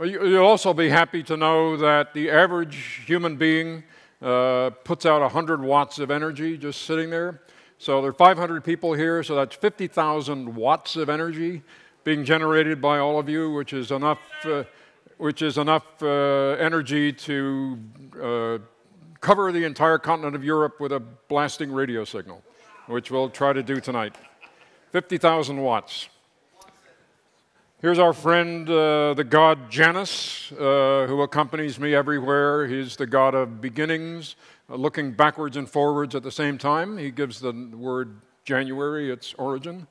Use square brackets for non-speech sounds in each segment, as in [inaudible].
You'll also be happy to know that the average human being uh, puts out 100 watts of energy just sitting there. So there are 500 people here, so that's 50,000 watts of energy being generated by all of you, which is enough, uh, which is enough uh, energy to uh, cover the entire continent of Europe with a blasting radio signal, which we'll try to do tonight. 50,000 watts. Here's our friend, uh, the god Janus, uh, who accompanies me everywhere. He's the god of beginnings, uh, looking backwards and forwards at the same time. He gives the word January its origin.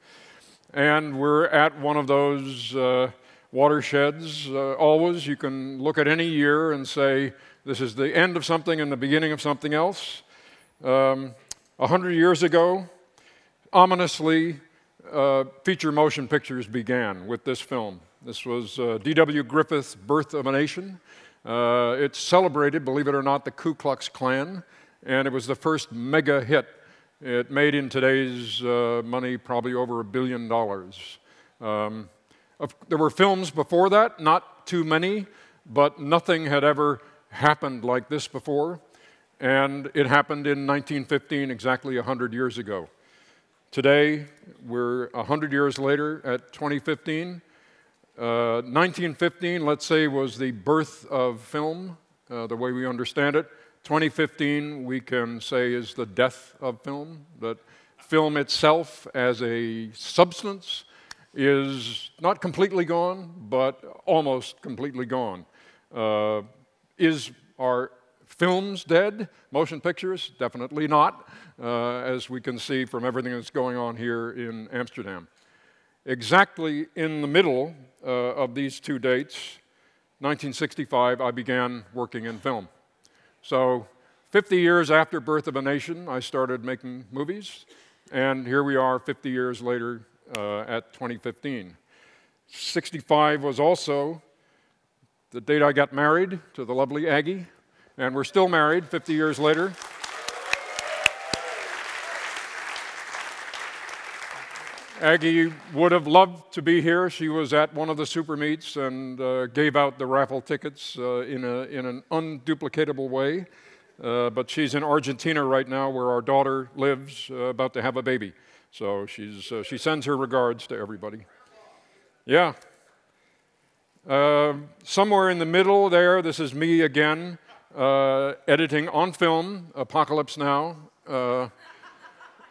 And we're at one of those uh, watersheds. Uh, always, you can look at any year and say, this is the end of something and the beginning of something else. Um, a hundred years ago, ominously, uh, feature motion pictures began with this film. This was uh, D.W. Griffith's Birth of a Nation. Uh, it celebrated, believe it or not, the Ku Klux Klan, and it was the first mega hit. It made in today's uh, money probably over a billion dollars. Um, there were films before that, not too many, but nothing had ever happened like this before. And it happened in 1915, exactly 100 years ago. Today, we're 100 years later at 2015. Uh, 1915, let's say, was the birth of film, uh, the way we understand it. 2015, we can say, is the death of film. That film itself, as a substance, is not completely gone, but almost completely gone. Uh, is our films dead? Motion pictures? Definitely not uh, as we can see from everything that's going on here in Amsterdam. Exactly in the middle uh, of these two dates, 1965, I began working in film. So 50 years after Birth of a Nation, I started making movies, and here we are 50 years later uh, at 2015. 65 was also the date I got married to the lovely Aggie, and we're still married 50 years later. Aggie would have loved to be here. She was at one of the SuperMeets and uh, gave out the raffle tickets uh, in, a, in an unduplicatable way. Uh, but she's in Argentina right now, where our daughter lives, uh, about to have a baby. So she's, uh, she sends her regards to everybody. Yeah. Uh, somewhere in the middle there, this is me again, editing on film, Apocalypse Now.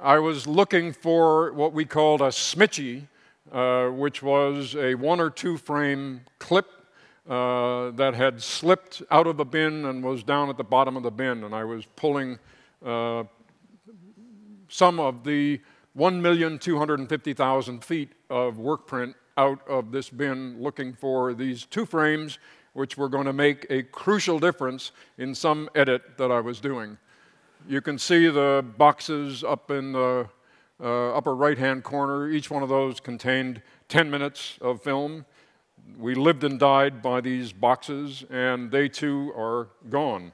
I was looking for what we called a smitchy, uh, which was a one or two frame clip uh, that had slipped out of the bin and was down at the bottom of the bin. And I was pulling uh, some of the 1,250,000 feet of work print out of this bin looking for these two frames, which were going to make a crucial difference in some edit that I was doing. You can see the boxes up in the uh, upper right-hand corner. Each one of those contained 10 minutes of film. We lived and died by these boxes, and they too are gone.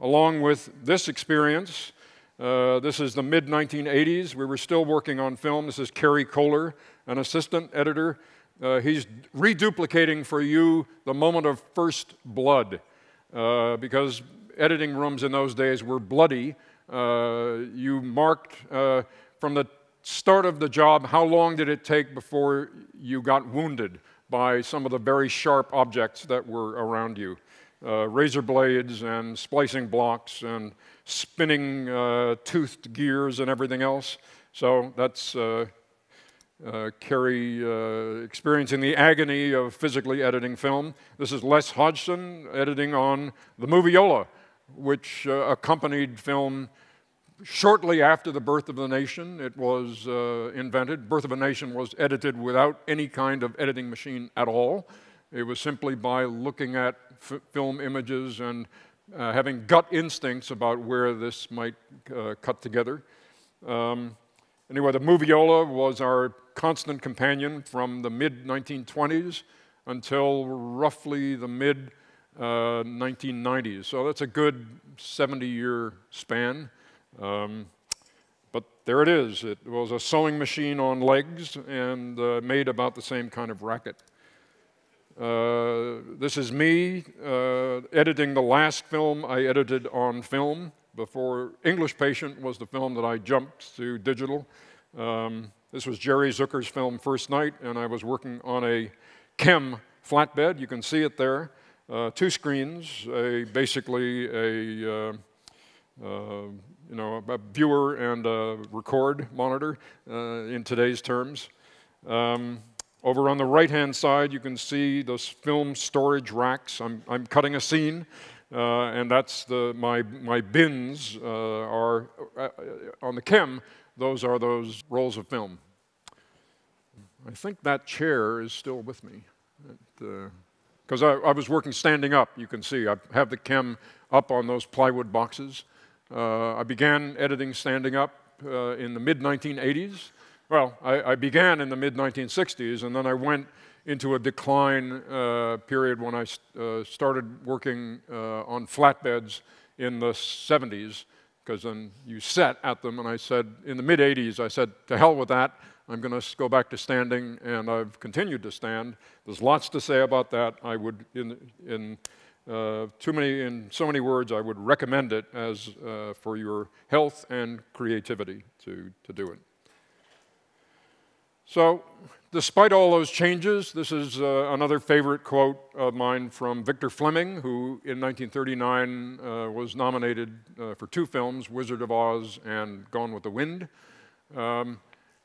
Along with this experience, uh, this is the mid 1980s. We were still working on film. This is Kerry Kohler, an assistant editor. Uh, he's reduplicating for you the moment of first blood uh, because editing rooms in those days were bloody. Uh, you marked uh, from the start of the job how long did it take before you got wounded by some of the very sharp objects that were around you. Uh, razor blades and splicing blocks and spinning uh, toothed gears and everything else. So that's uh, uh, experiencing the agony of physically editing film. This is Les Hodgson editing on the Moviola, which uh, accompanied film shortly after the birth of the nation. It was uh, invented. Birth of a Nation was edited without any kind of editing machine at all. It was simply by looking at film images and uh, having gut instincts about where this might uh, cut together. Um, anyway, the Moviola was our constant companion from the mid 1920s until roughly the mid 1990s. Uh, so that's a good 70 year span. Um, but there it is. It was a sewing machine on legs and uh, made about the same kind of racket. Uh, this is me uh, editing the last film I edited on film before English Patient was the film that I jumped to digital. Um, this was Jerry Zucker's film First Knight, and I was working on a KEM flatbed. You can see it there. Uh, two screens, a, basically a uh, uh, you know, a viewer and a record monitor uh, in today's terms. Um, over on the right-hand side, you can see those film storage racks. I'm, I'm cutting a scene, and that's the, my, my bins uh, are uh, on the KEM. Those are those rolls of film. I think that chair is still with me. Because uh, I, I was working standing up, you can see. I have the KEM up on those plywood boxes. Uh, I began editing standing up uh, in the mid 1980s. Well, I, I began in the mid 1960s, and then I went into a decline uh, period when I uh, started working uh, on flatbeds in the 70s, because then you set at them, and I said, in the mid 80s, I said, to hell with that. I'm going to go back to standing, and I've continued to stand. There's lots to say about that. I would, in, in uh, too many, in so many words, I would recommend it as uh, for your health and creativity to, to do it. So, despite all those changes, this is uh, another favorite quote of mine from Victor Fleming, who in 1939 uh, was nominated uh, for two films, Wizard of Oz and Gone with the Wind. Um,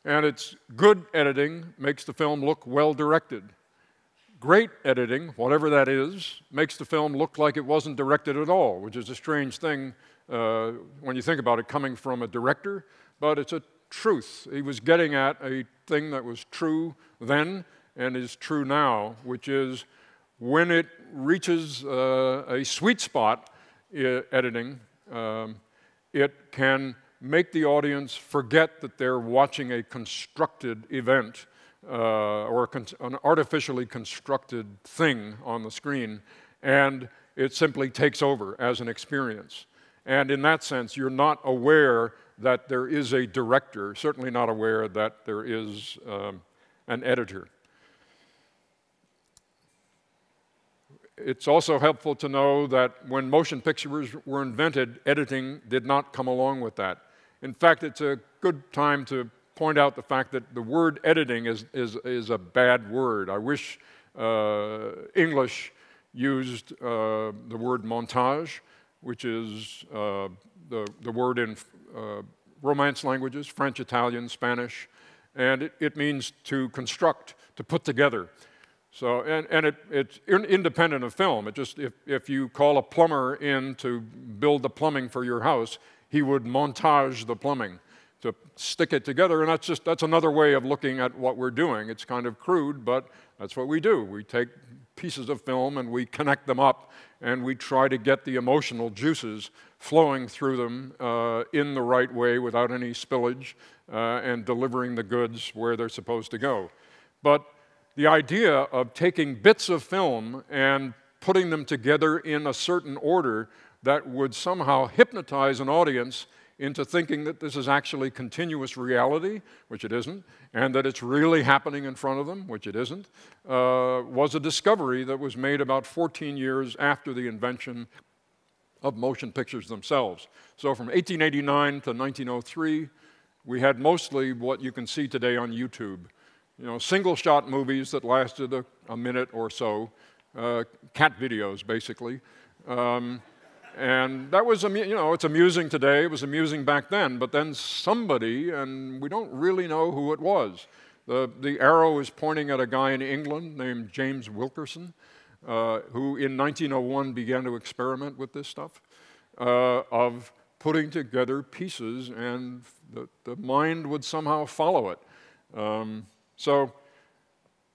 and it's good editing makes the film look well directed. Great editing, whatever that is, makes the film look like it wasn't directed at all, which is a strange thing uh, when you think about it coming from a director, but it's a truth. He was getting at a thing that was true then and is true now, which is when it reaches uh, a sweet spot, editing, um, it can make the audience forget that they're watching a constructed event uh, or an artificially constructed thing on the screen, and it simply takes over as an experience. And in that sense, you're not aware that there is a director, certainly not aware that there is um, an editor. It's also helpful to know that when motion pictures were invented, editing did not come along with that. In fact, it's a good time to point out the fact that the word editing is, is, is a bad word. I wish uh, English used uh, the word montage, which is uh, the, the word in Uh, Romance languages, French, Italian, Spanish, and it, it, means to construct, to put together. So, and, and it, it's in, independent of film. It just, if, if you call a plumber in to build the plumbing for your house, he would montage the plumbing to stick it together. And that's just that's another way of looking at what we're doing. It's kind of crude, but that's what we do. We take pieces of film and we connect them up and we try to get the emotional juices flowing through them uh, in the right way without any spillage uh, and delivering the goods where they're supposed to go. But the idea of taking bits of film and putting them together in a certain order that would somehow hypnotize an audience into thinking that this is actually continuous reality, which it isn't, and that it's really happening in front of them, which it isn't, uh, was a discovery that was made about 14 years after the invention of motion pictures themselves. So from 1889 to 1903, we had mostly what you can see today on YouTube. You know, single shot movies that lasted a, a minute or so, uh, cat videos basically. Um, and that was, you know, it's amusing today, it was amusing back then, but then somebody, and we don't really know who it was. The, the arrow is pointing at a guy in England named James Williamson, uh, who in 1901 began to experiment with this stuff uh, of putting together pieces, and the, the mind would somehow follow it. Um, so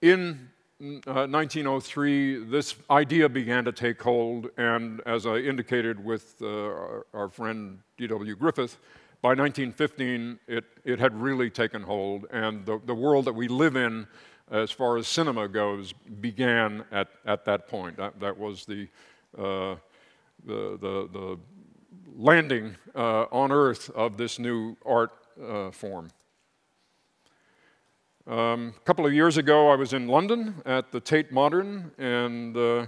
in 1903, uh, this idea began to take hold, and as I indicated with uh, our, our, friend D.W. Griffith, by 1915, it, it had really taken hold, and the, the world that we live in, as far as cinema goes, began at, at that point. That, that was the, uh, the, the, the, landing uh, on Earth of this new art uh, form. Um, a couple of years ago, I was in London at the Tate Modern and uh,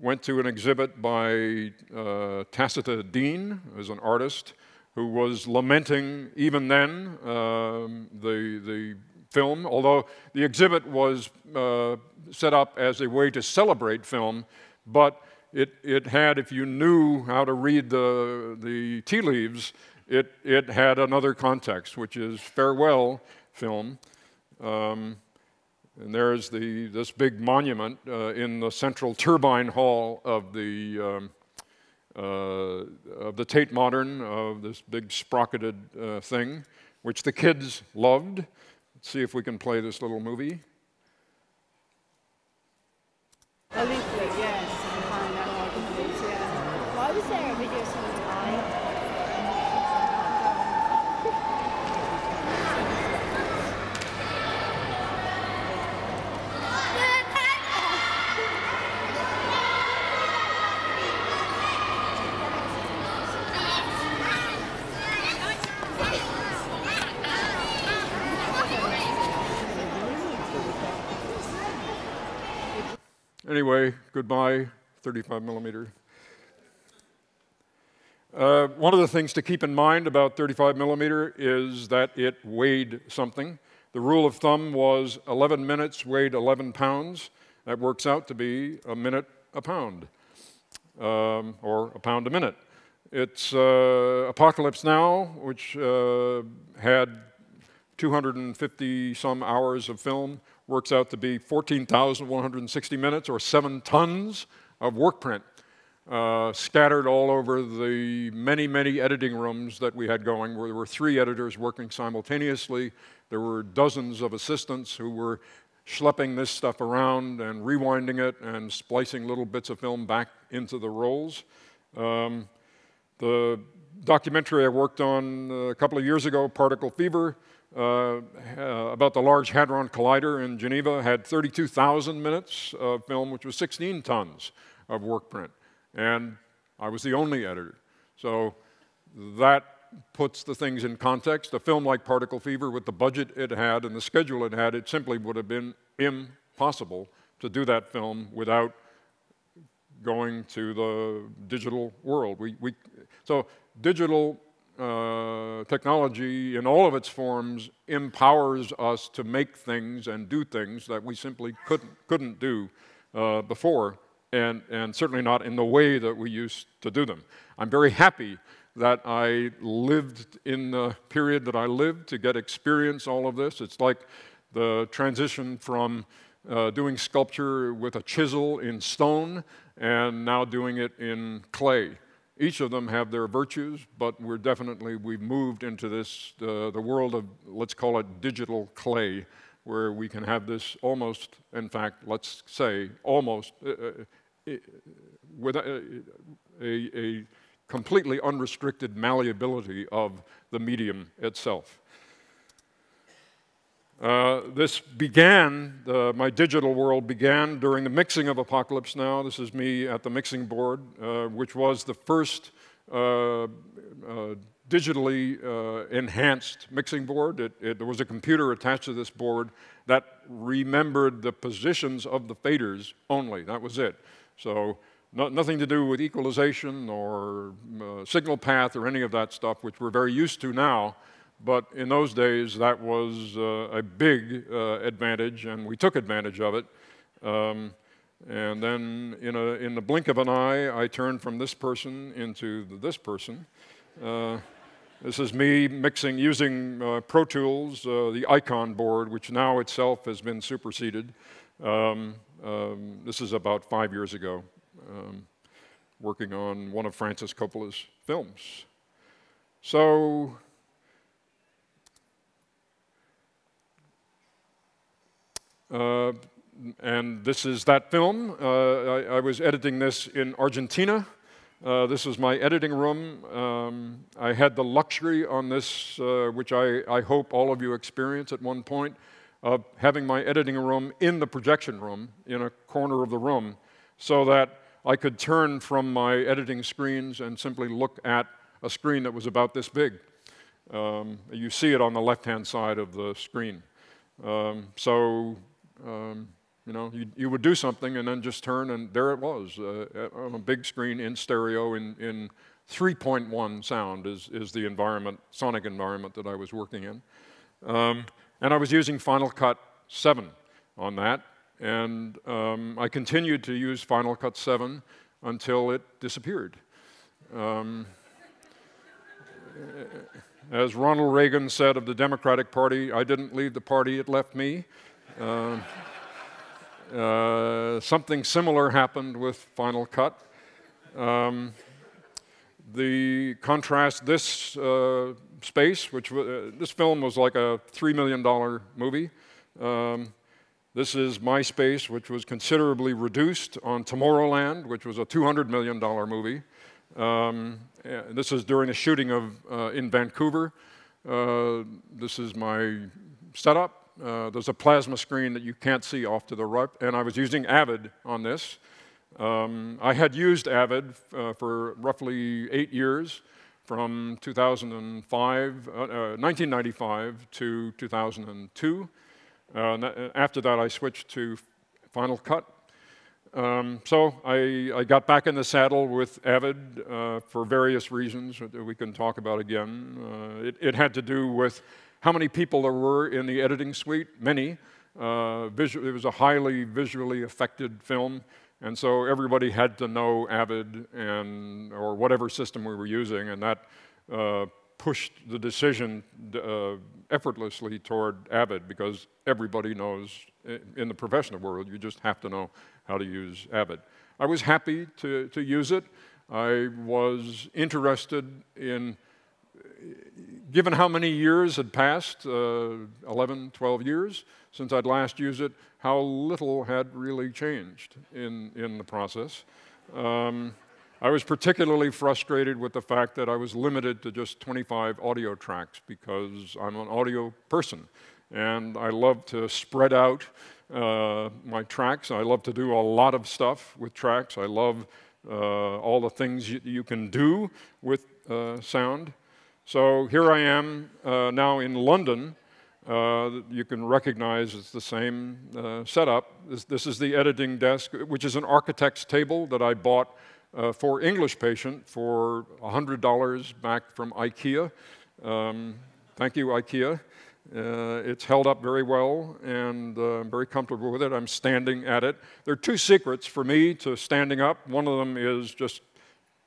went to an exhibit by uh, Tacita Dean, who's an artist, who was lamenting even then um, the, the film, although the exhibit was uh, set up as a way to celebrate film, but it, it had, if you knew how to read the, the tea leaves, it, it had another context, which is farewell film. Um, and there's the, this big monument uh, in the central turbine hall of the, um, uh, of the Tate Modern, of this big sprocketed uh, thing, which the kids loved. See if we can play this little movie. Anyway, goodbye, 35 millimeter. Uh, one of the things to keep in mind about 35 millimeter is that it weighed something. The rule of thumb was 11 minutes weighed 11 pounds. That works out to be a minute a pound, um, or a pound a minute. It's uh, Apocalypse Now, which uh, had 250 some hours of film, works out to be 14,160 minutes or seven tons of work print uh, scattered all over the many, many editing rooms that we had going, where there were three editors working simultaneously. There were dozens of assistants who were schlepping this stuff around and rewinding it and splicing little bits of film back into the rolls. Um, the documentary I worked on a couple of years ago, Particle Fever, uh, about the Large Hadron Collider in Geneva had 32,000 minutes of film, which was 16 tons of work print. And I was the only editor. So that puts the things in context. A film like Particle Fever, with the budget it had and the schedule it had, it simply would have been impossible to do that film without going to the digital world. We, we, so digital uh, technology in all of its forms empowers us to make things and do things that we simply couldn't, couldn't do uh, before, and, and certainly not in the way that we used to do them. I'm very happy that I lived in the period that I lived to get experience all of this. It's like the transition from uh, doing sculpture with a chisel in stone and now doing it in clay. Each of them have their virtues, but we're definitely, we've moved into this, uh, the world of, let's call it digital clay, where we can have this almost, in fact, let's say, almost, uh, uh, uh with a, a, a completely unrestricted malleability of the medium itself. Uh, this began, my digital world began during the mixing of Apocalypse Now. This is me at the mixing board, uh, which was the first uh, uh, digitally enhanced mixing board. It, it, there was a computer attached to this board that remembered the positions of the faders only. That was it. So no, nothing to do with equalization or signal path or any of that stuff, which we're very used to now. But in those days, that was uh, a big uh, advantage, and we took advantage of it. Um, and then, in, a, in the blink of an eye, I turned from this person into this person. Uh, this is me mixing, using uh, Pro Tools, uh, the Icon board, which now itself has been superseded. Um, um, this is about five years ago, um, working on one of Francis Coppola's films. So, and this is that film. Uh, I, I, was editing this in Argentina. Uh, this is my editing room. Um, I had the luxury on this, uh, which I, I, hope all of you experience at one point, of having my editing room in the projection room, in a corner of the room, so that I could turn from my editing screens and simply look at a screen that was about this big. Um, you see it on the left-hand side of the screen. Um, so, um, you know, you, you, would do something and then just turn, and there it was uh, on a big screen in stereo in, in 3.1 sound is, is the environment, sonic environment that I was working in. Um, and I was using Final Cut 7 on that, and um, I continued to use Final Cut 7 until it disappeared. Um, as Ronald Reagan said of the Democratic Party, I didn't leave the party, it left me. Uh, uh, something similar happened with Final Cut. Um, the contrast, this uh, space, which uh, this film was like a $3 million movie. Um, this is my space, which was considerably reduced on Tomorrowland, which was a $200 million movie. Um, this is during the shooting of uh, in Vancouver. This is my setup. Uh, there's a plasma screen that you can't see off to the right, and I was using Avid on this. Um, I had used Avid uh, for roughly eight years, from 2005, 1995 uh, to 2002. after that, I switched to Final Cut, um, so I, I, got back in the saddle with Avid uh, for various reasons that we can talk about again. Uh, it, it, had to do with how many people there were in the editing suite, many. Uh, it was a highly visually affected film, and so everybody had to know Avid and or whatever system we were using, and that uh, pushed the decision uh, effortlessly toward Avid because everybody knows in the professional world you just have to know how to use Avid. I was happy to, to use it. I was interested in, given how many years had passed, uh, 11, 12 years since I'd last used it, how little had really changed in, in the process. Um, I was particularly frustrated with the fact that I was limited to just 25 audio tracks because I'm an audio person and I love to spread out uh, my tracks. I love to do a lot of stuff with tracks. I love uh, all the things you, you can do with uh, sound. So here I am uh, now in London. Uh, you can recognize it's the same uh, setup. This, this, is the editing desk, which is an architect's table that I bought for English Patient for $100 back from IKEA. Um, thank you, IKEA. Uh, it's held up very well, and uh, I'm very comfortable with it. I'm standing at it. There are two secrets for me to standing up. One of them is just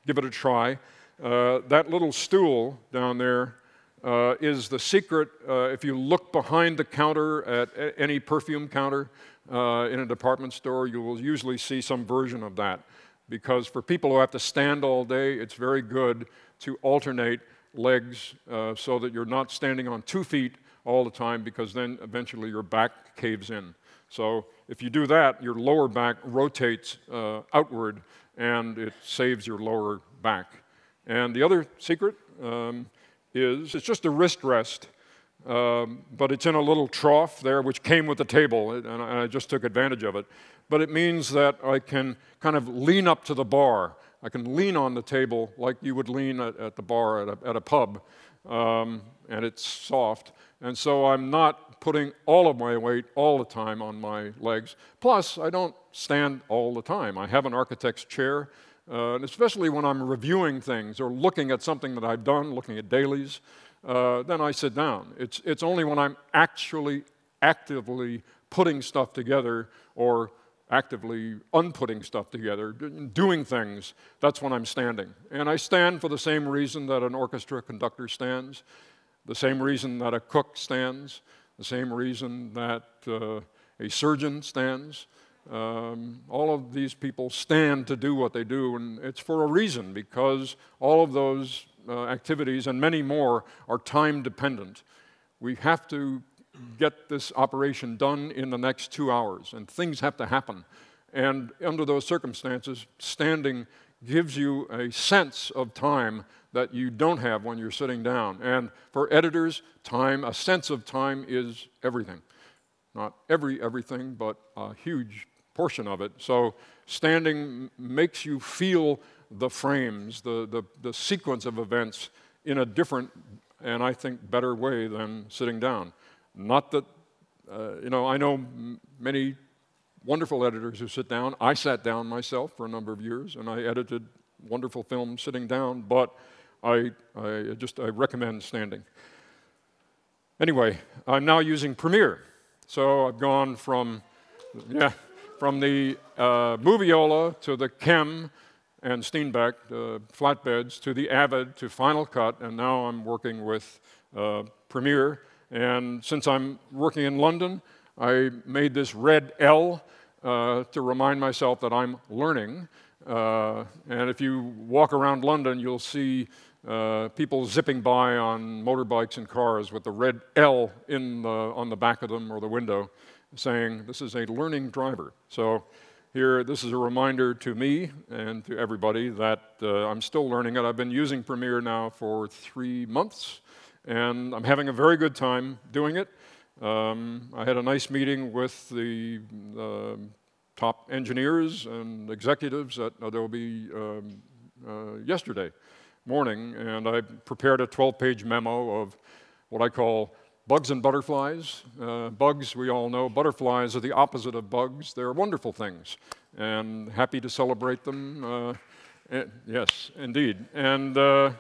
give it a try. Uh, that little stool down there uh, is the secret. Uh, if you look behind the counter at any perfume counter uh, in a department store, you will usually see some version of that. Because for people who have to stand all day, it's very good to alternate legs so that you're not standing on two feet all the time because then eventually your back caves in. So if you do that, your lower back rotates uh, outward and it saves your lower back. And the other secret um, is it's just a wrist rest, um, but it's in a little trough there which came with the table, and I, just took advantage of it. But it means that I can kind of lean up to the bar. I can lean on the table like you would lean at, at the bar at a, at a pub, um, and it's soft. And so I'm not putting all of my weight all the time on my legs. Plus, I don't stand all the time. I have an architect's chair, uh, and especially when I'm reviewing things or looking at something that I've done, looking at dailies, uh, then I sit down. It's, it's only when I'm actually actively putting stuff together or actively unputting stuff together, doing things, that's when I'm standing. And I stand for the same reason that an orchestra conductor stands the same reason that a cook stands, the same reason that uh, a surgeon stands. Um, all of these people stand to do what they do, and it's for a reason because all of those uh, activities and many more are time dependent. We have to get this operation done in the next two hours, and things have to happen. And under those circumstances, standing gives you a sense of time that you don't have when you're sitting down. And for editors, time, a sense of time is everything. Not every everything, but a huge portion of it. So standing makes you feel the frames, the, the, the sequence of events in a different and I think better way than sitting down. Not that uh, you know, I know many wonderful editors who sit down. I sat down myself for a number of years, and I edited wonderful films sitting down, but I, I just I recommend standing. Anyway, I'm now using Premiere. So I've gone from, yeah, from the uh, Moviola to the KEM and Steenbeck, flatbeds, to the Avid, to Final Cut, and now I'm working with uh, Premiere. And since I'm working in London, I made this red L uh, to remind myself that I'm learning. Uh, and if you walk around London, you'll see uh, people zipping by on motorbikes and cars with the red L in the, on the back of them or the window saying, This is a learning driver. So here, this is a reminder to me and to everybody that uh, I'm still learning it. I've been using Premiere now for three months, and I'm having a very good time doing it. Um, I had a nice meeting with the uh, top engineers and executives at Adobe um, uh, yesterday morning, and I prepared a 12 page memo of what I call bugs and butterflies. Uh, bugs, we all know, butterflies are the opposite of bugs. They're wonderful things, and happy to celebrate them. Uh, eh, yes, indeed. And, uh,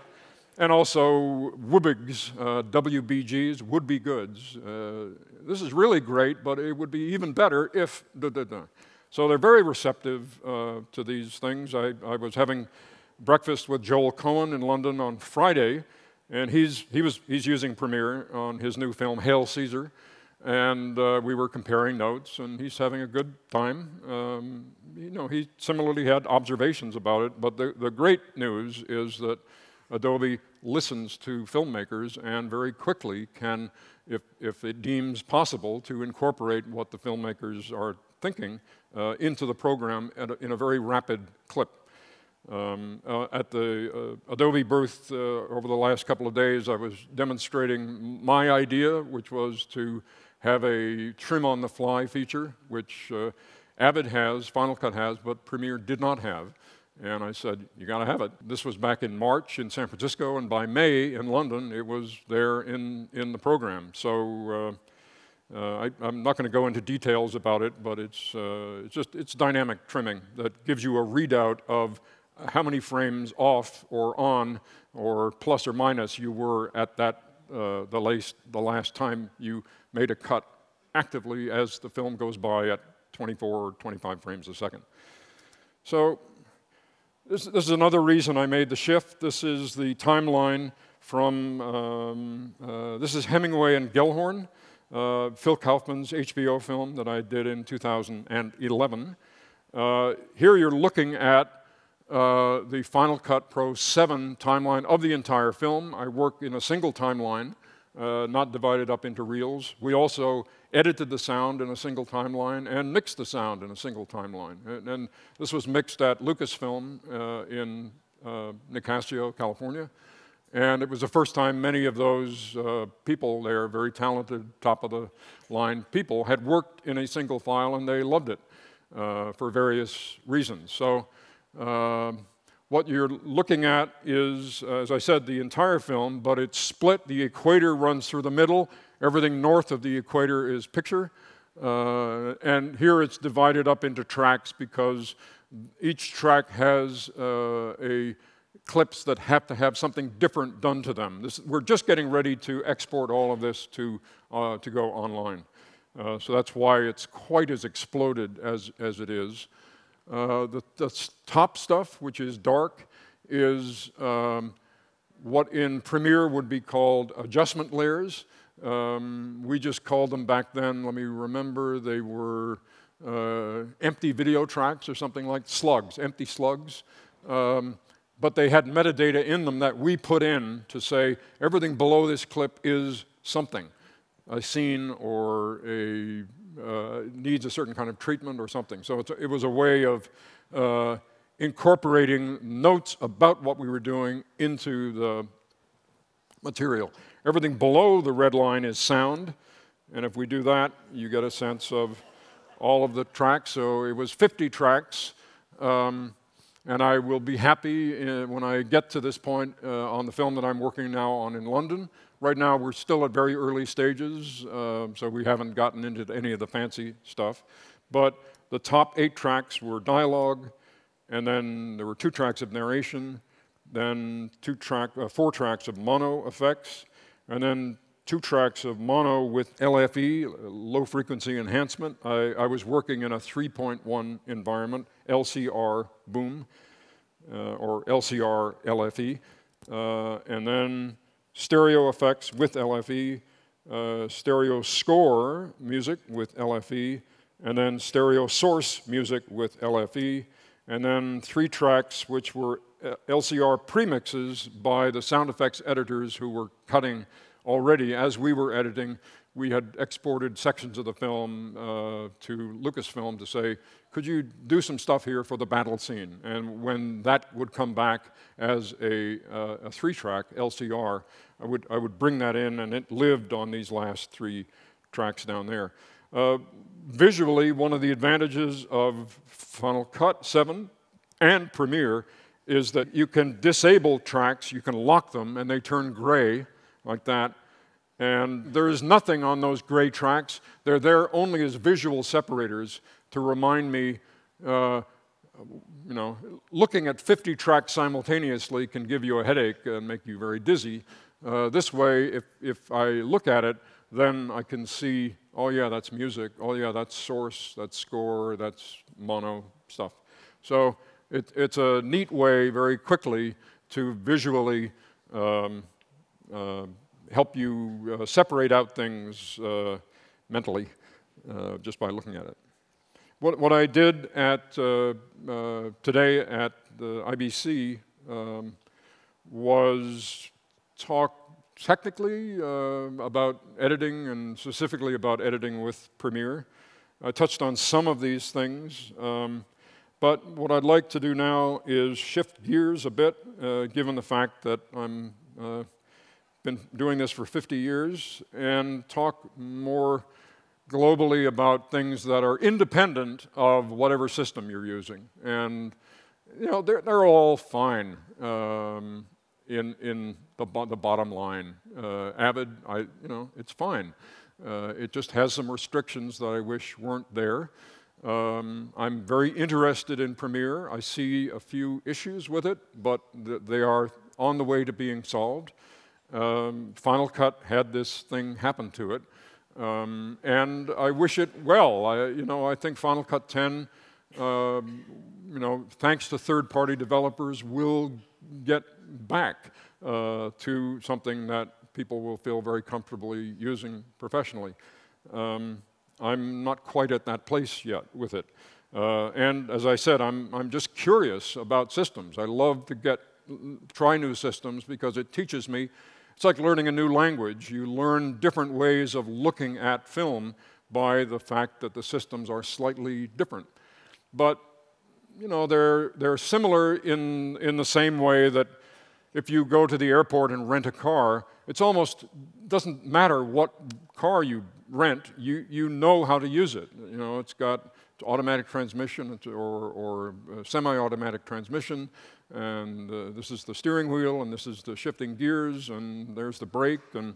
and also WBGs, uh, WBGs, would be goods. Uh, this is really great, but it would be even better if. Da, da, da. So they're very receptive uh, to these things. I, I was having breakfast with Joel Coen in London on Friday, and he's, he was, he's using Premiere on his new film, Hail Caesar. And uh, we were comparing notes, and he's having a good time. Um, you know, he similarly had observations about it, but the, the great news is that Adobe listens to filmmakers and very quickly can, if, if it deems possible, to incorporate what the filmmakers are thinking uh, into the program a, in a very rapid clip. Um, uh, at the uh, Adobe booth uh, over the last couple of days, I was demonstrating my idea, which was to have a trim on the fly feature, which uh, Avid has, Final Cut has, but Premiere did not have. And I said, You got to have it. This was back in March in San Francisco, and by May in London, it was there in, in the program. So uh, uh, I, am not going to go into details about it, but it's, uh, it's just it's dynamic trimming that gives you a readout of how many frames off or on or plus or minus you were at that uh, the, last, the last time you made a cut actively as the film goes by at 24 or 25 frames a second. So this, this is another reason I made the shift. This is the timeline from, um, uh, this is Hemingway and Gellhorn, uh, Phil Kaufman's HBO film that I did in 2011. Uh, here you're looking at uh, the Final Cut Pro 7 timeline of the entire film. I work in a single timeline, uh, not divided up into reels. We also edited the sound in a single timeline and mixed the sound in a single timeline. And, and this was mixed at Lucasfilm uh, in uh, Nicasio, California. And it was the first time many of those uh, people there, very talented, top of the line people, had worked in a single file and they loved it uh, for various reasons. So what you're looking at is, uh, as I said, the entire film, but it's split. The equator runs through the middle. Everything north of the equator is picture. Uh, and here it's divided up into tracks because each track has uh, a clips that have to have something different done to them. This, we're just getting ready to export all of this to, uh, to go online. Uh, so that's why it's quite as exploded as, as it is. Uh, the, the, top stuff, which is dark, is um, what in Premiere would be called adjustment layers. Um, we just called them back then, let me remember, they were uh, empty video tracks or something like slugs, empty slugs. Um, but they had metadata in them that we put in to say everything below this clip is something, a scene or a uh, needs a certain kind of treatment or something. So it was a way of uh, incorporating notes about what we were doing into the material. Everything below the red line is sound, and if we do that, you get a sense of all of the tracks. So it was 50 tracks. Um, and I will be happy uh, when I get to this point uh, on the film that I'm working now on in London. Right now, we're still at very early stages, uh, so we haven't gotten into any of the fancy stuff. But the top eight tracks were dialogue, and then there were two tracks of narration, then two track, uh, four tracks of mono effects, and then two tracks of mono with LFE, low frequency enhancement. I, I was working in a 3.1 environment, LCR boom, uh, or LCR LFE, uh, and then stereo effects with LFE, uh, stereo score music with LFE, and then stereo source music with LFE, and then three tracks which were uh, LCR premixes by the sound effects editors who were cutting already, as we were editing, we had exported sections of the film uh, to Lucasfilm to say, could you do some stuff here for the battle scene? And when that would come back as a, uh, a three-track LCR, I would, I would bring that in, and it lived on these last three tracks down there. Uh, visually, one of the advantages of Final Cut 7 and Premiere is that you can disable tracks, you can lock them, and they turn gray like that. And there is nothing on those gray tracks. They're there only as visual separators to remind me, uh, you know, looking at 50 tracks simultaneously can give you a headache and make you very dizzy. Uh, this way, if, if I look at it, then I can see, oh yeah, that's music. Oh yeah, that's source, that's score, that's mono stuff. So it, it's a neat way very quickly to visually um, uh, help you uh, separate out things uh, mentally just by looking at it. What, what I did at today at the IBC um, was talk technically uh, about editing and specifically about editing with Premiere. I touched on some of these things, um, but what I'd like to do now is shift gears a bit, uh, given the fact that I'm uh, been doing this for 50 years and talk more globally about things that are independent of whatever system you're using. And, you know, they're, they're all fine um, in, in the, the bottom line. Uh, Avid, I, you know, it's fine. Uh, it just has some restrictions that I wish weren't there. Um, I'm very interested in Premiere. I see a few issues with it, but th they are on the way to being solved. Um, Final Cut had this thing happen to it. Um, and I wish it well. I, you know, I think Final Cut 10, um, you know, thanks to third-party developers, will get back uh, to something that people will feel very comfortably using professionally. Um, I'm not quite at that place yet with it. Uh, and as I said, I'm, I'm just curious about systems. I love to get try new systems because it teaches me it's like learning a new language. You learn different ways of looking at film by the fact that the systems are slightly different. But, you know, they're, they're similar in, in the same way that if you go to the airport and rent a car, it's almost doesn't matter what car you rent, you, you know how to use it. You know, it's got automatic transmission or, or semi-automatic transmission, and uh, this is the steering wheel, and this is the shifting gears, and there's the brake, and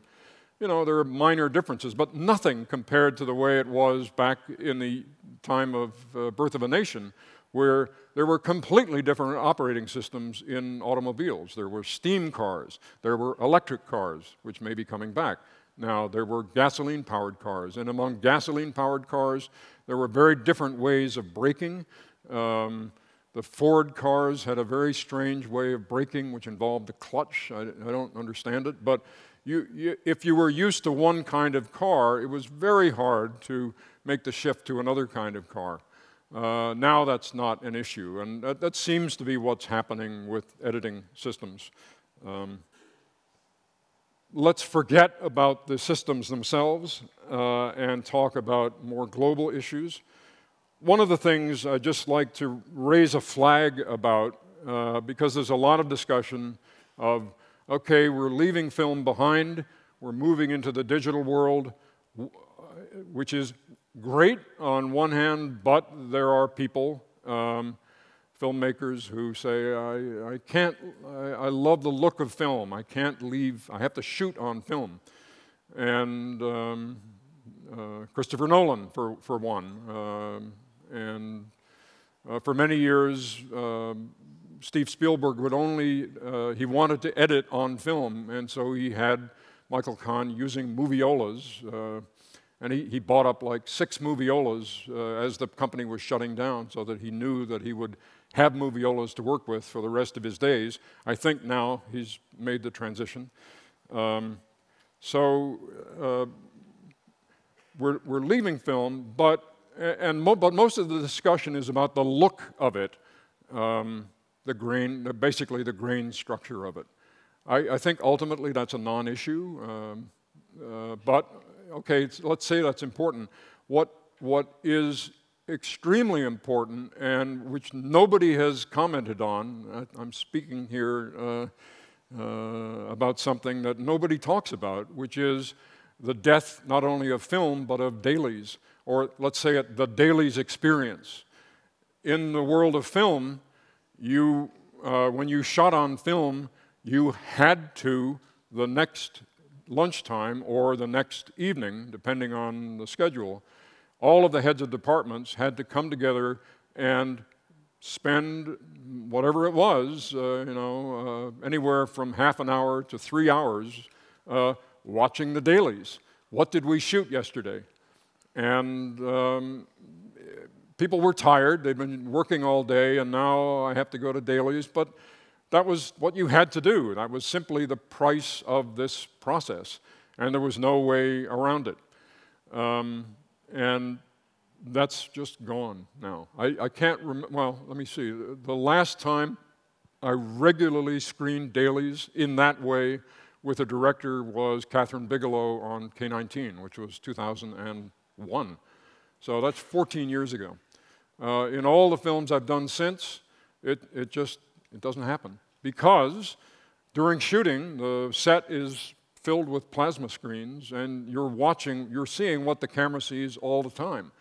you know, there are minor differences, but nothing compared to the way it was back in the time of uh, Birth of a Nation, where there were completely different operating systems in automobiles. There were steam cars, there were electric cars, which may be coming back. Now, there were gasoline powered cars, and among gasoline powered cars, there were very different ways of braking. Um, the Ford cars had a very strange way of braking, which involved the clutch. I, I don't understand it, but you, you, if you were used to one kind of car, it was very hard to make the shift to another kind of car. Uh, now that's not an issue, and that, that, seems to be what's happening with editing systems. Um, let's forget about the systems themselves uh, and talk about more global issues. One of the things I'd just like to raise a flag about, uh, because there's a lot of discussion of, okay, we're leaving film behind, we're moving into the digital world, which is great on one hand, but there are people, um, filmmakers who say, I, I can't, I, I, love the look of film. I can't leave, I have to shoot on film. And um, uh, Christopher Nolan, for, for one. Um, and uh, for many years, um, Steve Spielberg would only, uh, he wanted to edit on film, and so he had Michael Kahn using moviolas. And he, he bought up like six moviolas uh, as the company was shutting down so that he knew that he would have moviolas to work with for the rest of his days. I think now he's made the transition. Um, so uh, we're, we're leaving film, but, and mo but most of the discussion is about the look of it, um, the grain, basically the grain structure of it. I, I think ultimately that's a non-issue, um, uh, but okay, let's say that's important. What, what is extremely important and which nobody has commented on, I'm speaking here uh, uh, about something that nobody talks about, which is the death not only of film but of dailies, or let's say it, the dailies experience. In the world of film, you, uh, when you shot on film, you had to, the next lunchtime or the next evening, depending on the schedule, all of the heads of departments had to come together and spend whatever it was, uh, you know, uh, anywhere from half an hour to three hours uh, watching the dailies. What did we shoot yesterday? And um, people were tired. They'd been working all day, and now I have to go to dailies. But that was what you had to do. That was simply the price of this process, and there was no way around it. Um, and that's just gone now. I, I can't remember, well, let me see. The last time I regularly screened dailies in that way with a director was Kathryn Bigelow on K-19, which was 2001. So that's 14 years ago. Uh, in all the films I've done since, it, it just it doesn't happen because during shooting, the set is filled with plasma screens and you're watching, you're seeing what the camera sees all the time.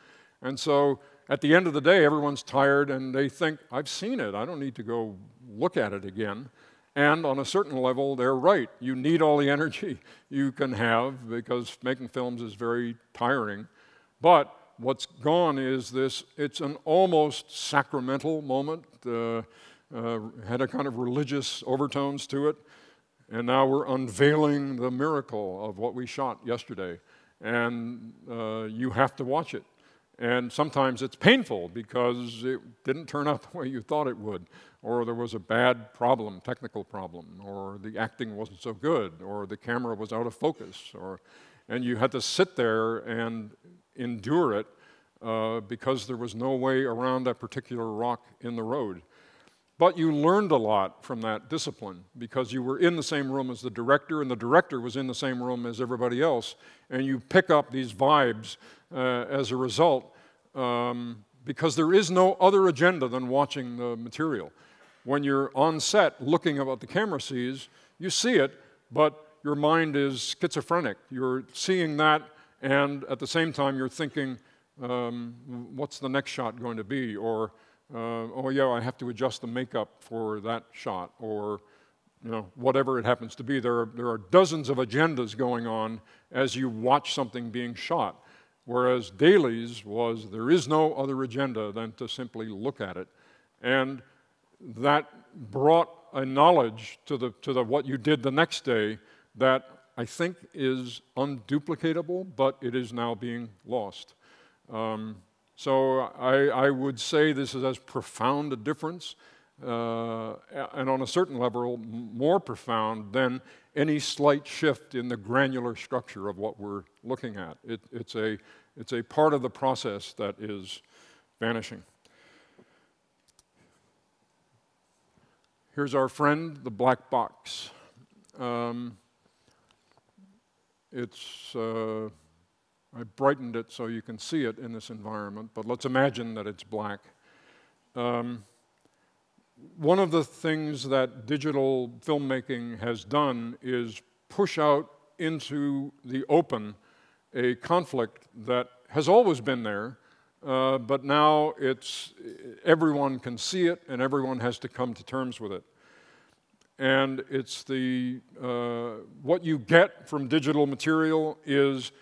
And so at the end of the day, everyone's tired and they think, I've seen it, I don't need to go look at it again. And on a certain level, they're right. You need all the energy [laughs] you can have because making films is very tiring. But what's gone is this it's an almost sacramental moment. Uh, uh, had a kind of religious overtones to it. And now we're unveiling the miracle of what we shot yesterday. And uh, you have to watch it. And sometimes it's painful because it didn't turn out [laughs] the way you thought it would, or there was a bad problem, technical problem, or the acting wasn't so good, or the camera was out of focus, or, and you had to sit there and endure it uh, because there was no way around that particular rock in the road. But you learned a lot from that discipline because you were in the same room as the director, and the director was in the same room as everybody else, and you pick up these vibes uh, as a result um, because there is no other agenda than watching the material. When you're on set looking at what the camera sees, you see it, but your mind is schizophrenic. You're seeing that, and at the same time, you're thinking, um, what's the next shot going to be? Or uh, oh yeah, I have to adjust the makeup for that shot, or you know, whatever it happens to be. There are, there are dozens of agendas going on as you watch something being shot. Whereas dailies was there is no other agenda than to simply look at it. And that brought a knowledge to, the, to the, what you did the next day that I think is unduplicatable, but it is now being lost. Um, so I, I, would say this is as profound a difference, uh, and on a certain level, more profound than any slight shift in the granular structure of what we're looking at. It, it's, a, it's a part of the process that is vanishing. Here's our friend, the black box. Um, it's uh, I brightened it so you can see it in this environment, but let's imagine that it's black. Um, one of the things that digital filmmaking has done is push out into the open a conflict that has always been there, uh, but now it's everyone can see it and everyone has to come to terms with it. And it's the uh, what you get from digital material is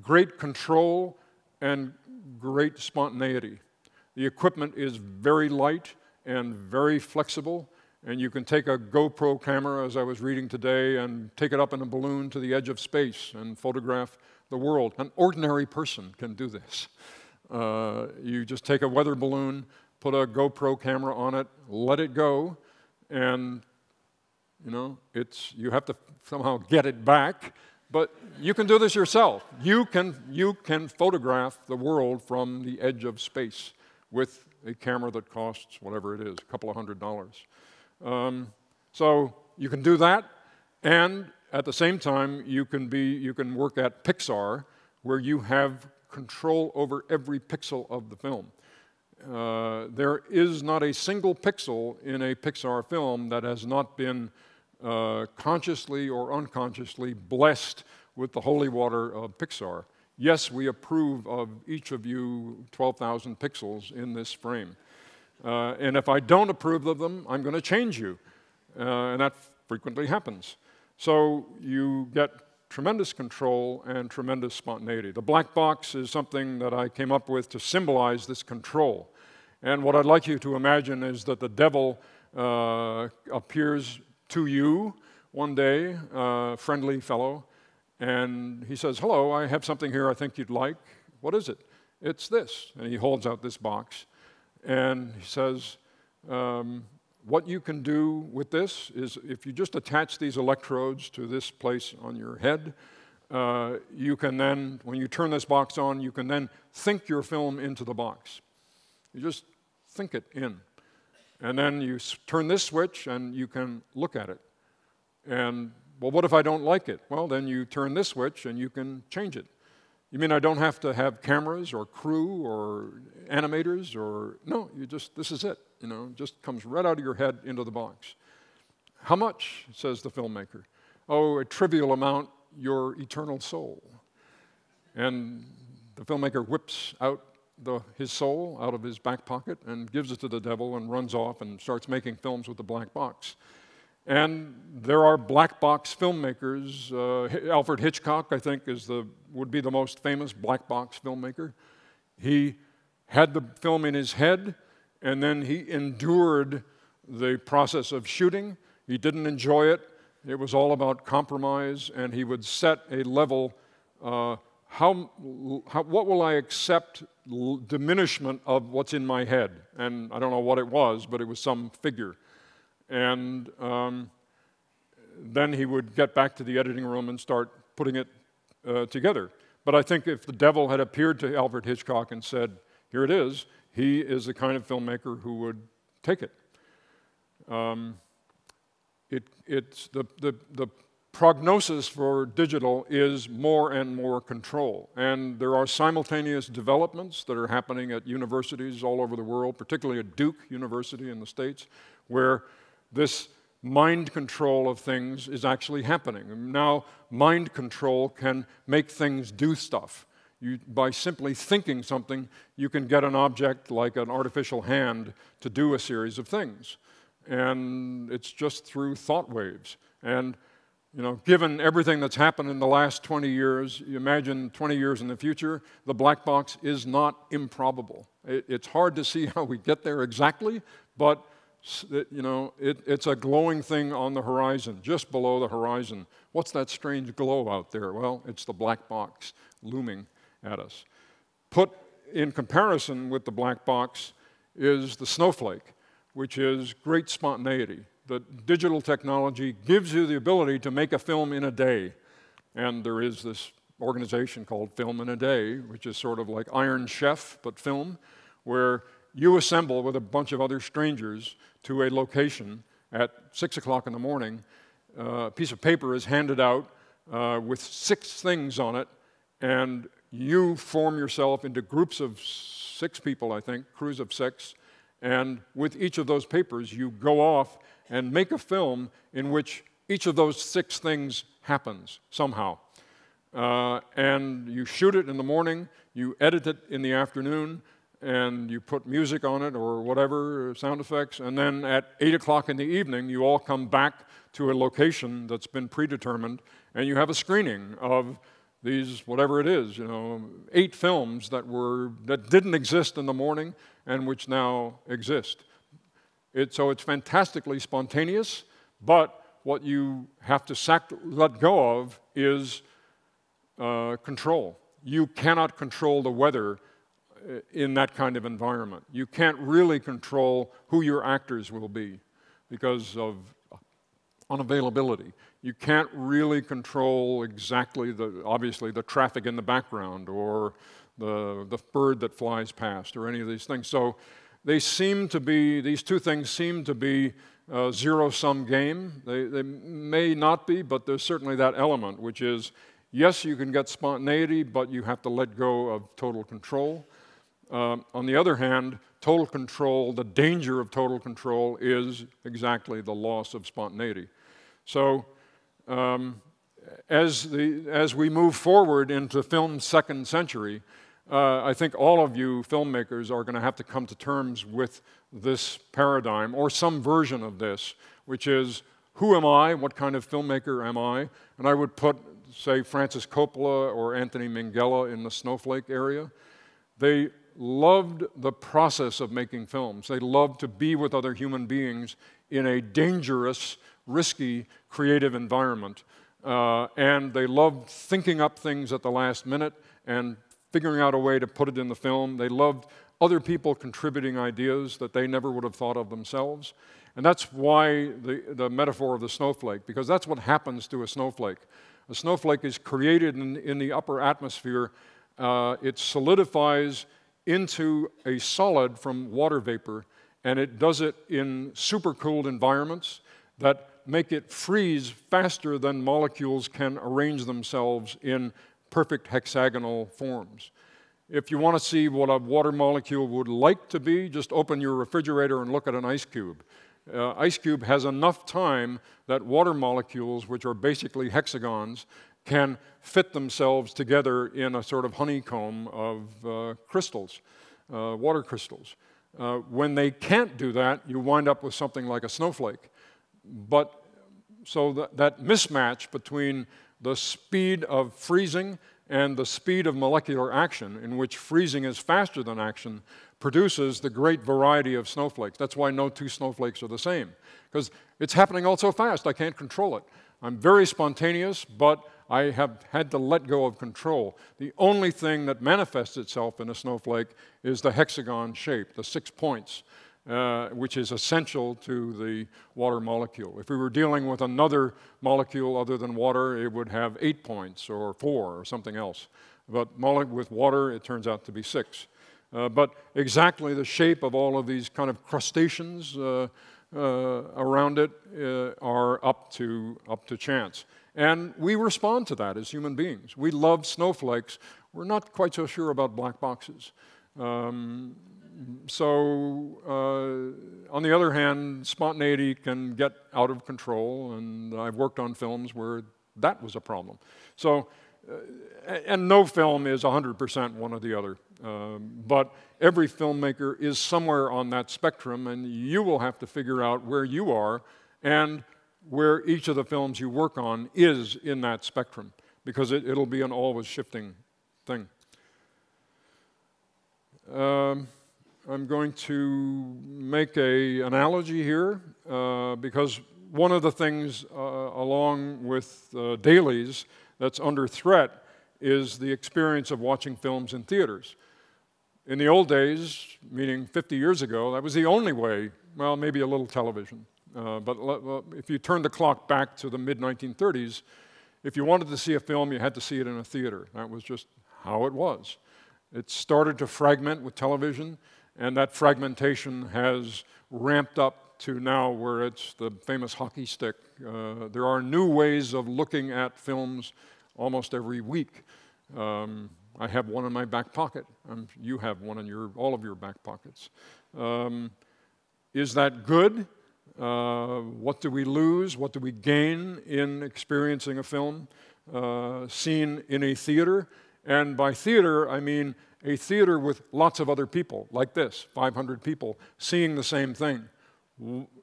great control and great spontaneity. The equipment is very light and very flexible, and you can take a GoPro camera, as I was reading today, and take it up in a balloon to the edge of space and photograph the world. An ordinary person can do this. Uh, you just take a weather balloon, put a GoPro camera on it, let it go, and you know, it's you have to somehow get it back. But you can do this yourself. You can, you can photograph the world from the edge of space with a camera that costs whatever it is, a couple of hundred dollars. Um, so you can do that, and at the same time, you can, be, you can work at Pixar, where you have control over every pixel of the film. Uh, there is not a single pixel in a Pixar film that has not been uh, consciously or unconsciously blessed with the holy water of Pixar. Yes, we approve of each of you 12,000 pixels in this frame. Uh, and if I don't approve of them, I'm going to change you. Uh, and that frequently happens. So you get tremendous control and tremendous spontaneity. The black box is something that I came up with to symbolize this control. And what I'd like you to imagine is that the devil uh, appears to you one day, a friendly fellow, and he says, Hello, I have something here I think you'd like. What is it? It's this. And he holds out this box. And he says, um, What you can do with this is if you just attach these electrodes to this place on your head, uh, you can then, when you turn this box on, you can then think your film into the box. You just think it in. And then you turn this switch and you can look at it. And, well, what if I don't like it? Well, then you turn this switch and you can change it. You mean I don't have to have cameras or crew or animators or, no, you just, this is it. You know, just comes right out of your head into the box. How much, says the filmmaker? Oh, a trivial amount, your eternal soul. And the filmmaker whips out the, his soul out of his back pocket and gives it to the devil and runs off and starts making films with the black box. And there are black box filmmakers. Uh, Alfred Hitchcock, I think, is the, would be the most famous black box filmmaker. He had the film in his head, and then he endured the process of shooting. He didn't enjoy it. It was all about compromise, and he would set a level uh, how, how, what will I accept diminishment of what's in my head? And I don't know what it was, but it was some figure. And um, then he would get back to the editing room and start putting it uh, together. But I think if the devil had appeared to Alfred Hitchcock and said, Here it is, he is the kind of filmmaker who would take it. Um, it it's the, the, the prognosis for digital is more and more control. And there are simultaneous developments that are happening at universities all over the world, particularly at Duke University in the States, where this mind control of things is actually happening. Now, mind control can make things do stuff. You, by simply thinking something, you can get an object like an artificial hand to do a series of things. And it's just through thought waves. And you know, given everything that's happened in the last 20 years, you imagine 20 years in the future, the black box is not improbable. It, it's hard to see [laughs] how we get there exactly, but you know, it, it's a glowing thing on the horizon, just below the horizon. What's that strange glow out there? Well, it's the black box looming at us. Put in comparison with the black box is the snowflake, which is great spontaneity that digital technology gives you the ability to make a film in a day. And there is this organization called Film in a Day, which is sort of like Iron Chef, but film, where you assemble with a bunch of other strangers to a location at 6 o'clock in the morning. Uh, a piece of paper is handed out uh, with six things on it, and you form yourself into groups of six people, I think, crews of six, and with each of those papers, you go off and make a film in which each of those six things happens somehow. Uh, and you shoot it in the morning, you edit it in the afternoon, and you put music on it or whatever, sound effects, and then at 8 o'clock in the evening, you all come back to a location that's been predetermined, and you have a screening of these, whatever it is, you know, eight films that, were, that didn't exist in the morning and which now exist. It, so it's fantastically spontaneous, but what you have to sac- let go of is uh, control. You cannot control the weather uh, in that kind of environment. You can't really control who your actors will be because of unavailability. You can't really control exactly the, obviously, the traffic in the background or the, the bird that flies past or any of these things. So they seem to be, these two things seem to be a zero sum game. They, they may not be, but there's certainly that element, which is yes, you can get spontaneity, but you have to let go of total control. Uh, on the other hand, total control, the danger of total control is exactly the loss of spontaneity. So, um, as, the, as we move forward into film's second century, uh, I think all of you filmmakers are going to have to come to terms with this paradigm or some version of this, which is who am I? What kind of filmmaker am I? And I would put, say, Francis Coppola or Anthony Minghella in the snowflake area. They loved the process of making films. They loved to be with other human beings in a dangerous, risky, creative environment. Uh, and they loved thinking up things at the last minute and figuring out a way to put it in the film. They loved other people contributing ideas that they never would have thought of themselves. And that's why the, the metaphor of the snowflake, because that's what happens to a snowflake. A snowflake is created in, in the upper atmosphere, uh, it solidifies into a solid from water vapor, and it does it in supercooled environments that make it freeze faster than molecules can arrange themselves in perfect hexagonal forms. If you want to see what a water molecule would like to be, just open your refrigerator and look at an ice cube. Uh, ice cube has enough time that water molecules, which are basically hexagons, can fit themselves together in a sort of honeycomb of uh, crystals, uh, water crystals. Uh, when they can't do that, you wind up with something like a snowflake. But so that, that mismatch between the speed of freezing and the speed of molecular action, in which freezing is faster than action, produces the great variety of snowflakes. That's why no two snowflakes are the same, because it's happening all so fast, I can't control it. I'm very spontaneous, but I have had to let go of control. The only thing that manifests itself in a snowflake is the hexagon shape, the six points. Uh, which is essential to the water molecule. If we were dealing with another molecule other than water, it would have eight points or four or something else. But with water, it turns out to be six. Uh, but exactly the shape of all of these kind of crustaceans uh, uh around it uh, are up to, up to chance. And we respond to that as human beings. We love snowflakes. We're not quite so sure about black boxes. Um, so, uh, on the other hand, spontaneity can get out of control, and I've worked on films where that was a problem. So, uh, and no film is 100% one or the other, um, but every filmmaker is somewhere on that spectrum, and you will have to figure out where you are and where each of the films you work on is in that spectrum, because it, will be an always shifting thing. Um, I'm going to make a analogy here uh, because one of the things uh, along with uh, dailies that's under threat is the experience of watching films in theaters. In the old days, meaning 50 years ago, that was the only way, well, maybe a little television. Uh, but if you turn the clock back to the mid 1930s, if you wanted to see a film, you had to see it in a theater. That was just how it was. It started to fragment with television. And that fragmentation has ramped up to now where it's the famous hockey stick. Uh, there are new ways of looking at films almost every week. Um, I have one in my back pocket. You have one in your, all of your back pockets. Um, is that good? Uh, what do we lose? What do we gain in experiencing a film uh, seen in a theater? And by theater, I mean a theater with lots of other people, like this 500 people, seeing the same thing.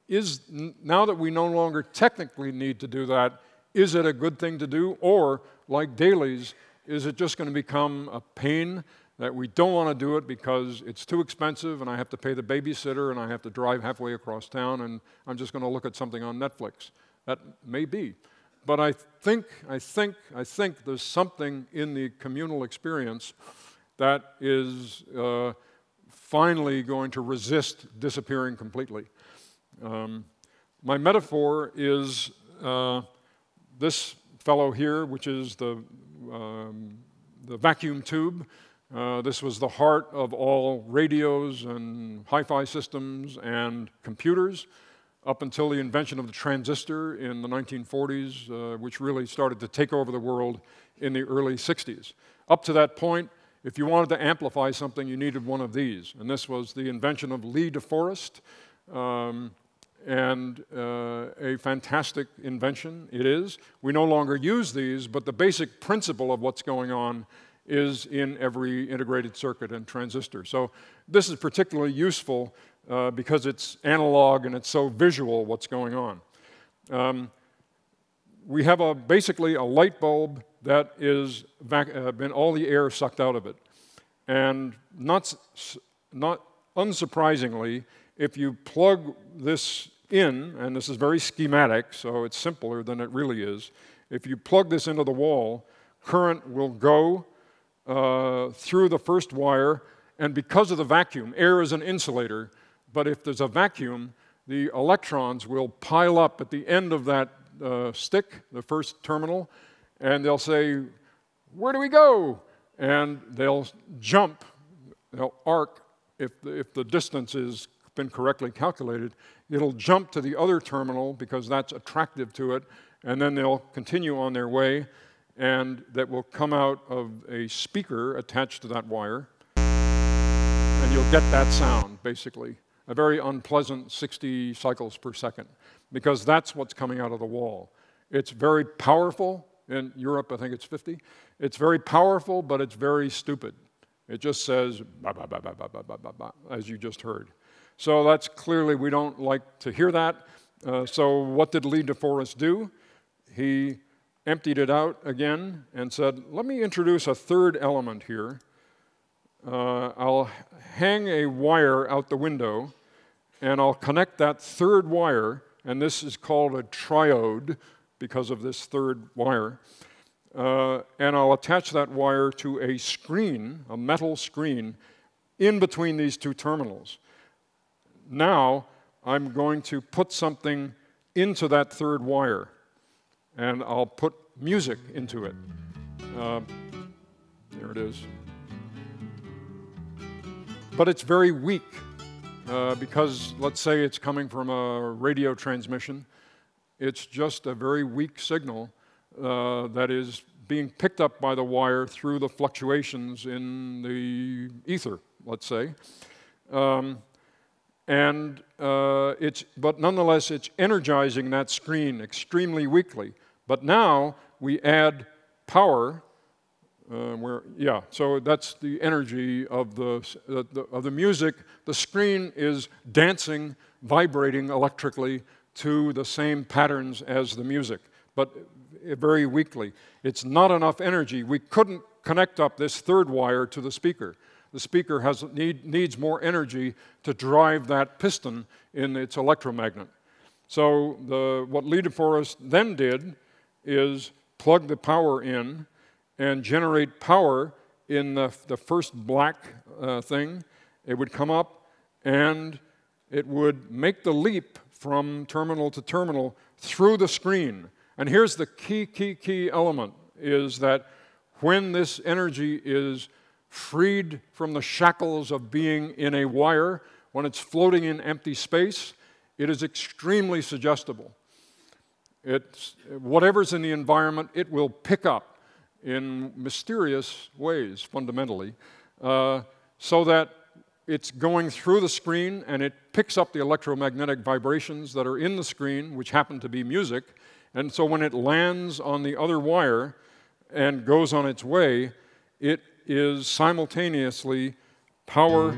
Is, now that we no longer technically need to do that, is it a good thing to do? Or, like dailies, is it just going to become a pain that we don't want to do it because it's too expensive and I have to pay the babysitter and I have to drive halfway across town and I'm just going to look at something on Netflix? That may be. But I think, I think, I think there's something in the communal experience that is uh, finally going to resist disappearing completely. Um, my metaphor is uh, this fellow here, which is the, um, the vacuum tube. Uh, this was the heart of all radios and hi fi systems and computers up until the invention of the transistor in the 1940s, uh, which really started to take over the world in the early 60s. Up to that point, if you wanted to amplify something, you needed one of these. And this was the invention of Lee de Forest, um, and uh, a fantastic invention it is. We no longer use these, but the basic principle of what's going on is in every integrated circuit and transistor. So this is particularly useful uh, because it's analog and it's so visual what's going on. Um, we have a, basically a light bulb that is uh, been all the air sucked out of it. And not, not unsurprisingly, if you plug this in, and this is very schematic, so it's simpler than it really is, if you plug this into the wall, current will go uh, through the first wire, and because of the vacuum, air is an insulator, but if there's a vacuum, the electrons will pile up at the end of that uh, stick, the first terminal, and they'll say, Where do we go? And they'll jump, they'll arc, if the, if the distance has been correctly calculated, it'll jump to the other terminal because that's attractive to it, and then they'll continue on their way, and that will come out of a speaker attached to that wire, and you'll get that sound, basically. A very unpleasant 60 cycles per second, because that's what's coming out of the wall. It's very powerful, in Europe, I think it's 50. It's very powerful, but it's very stupid. It just says, bah, bah, bah, as you just heard. So that's clearly, we don't like to hear that. Uh, so what did Lee de Forest do? He emptied it out again and said, let me introduce a third element here. Uh, I'll hang a wire out the window and I'll connect that third wire, and this is called a triode because of this third wire. Uh, and I'll attach that wire to a screen, a metal screen, in between these two terminals. Now I'm going to put something into that third wire, and I'll put music into it. Uh, there it is. But it's very weak uh, because, let's say, it's coming from a radio transmission it's just a very weak signal uh, that is being picked up by the wire through the fluctuations in the ether, let's say. Um, and uh, it's, but nonetheless, it's energizing that screen extremely weakly. But now we add power. Uh, where, yeah, so that's the energy of the, the, of the music. The screen is dancing, vibrating electrically to the same patterns as the music, but very weakly. It's not enough energy. We couldn't connect up this third wire to the speaker. The speaker has, need, needs more energy to drive that piston in its electromagnet. So the, what Lee de Forest then did is plug the power in and generate power in the, the first black uh, thing. It would come up and it would make the leap from terminal to terminal through the screen. And here's the key, key, key element is that when this energy is freed from the shackles of being in a wire, when it's floating in empty space, it is extremely suggestible. It's, whatever's in the environment, it will pick up in mysterious ways, fundamentally, uh, so that it's going through the screen and it picks up the electromagnetic vibrations that are in the screen, which happen to be music. And so when it lands on the other wire and goes on its way, it is simultaneously power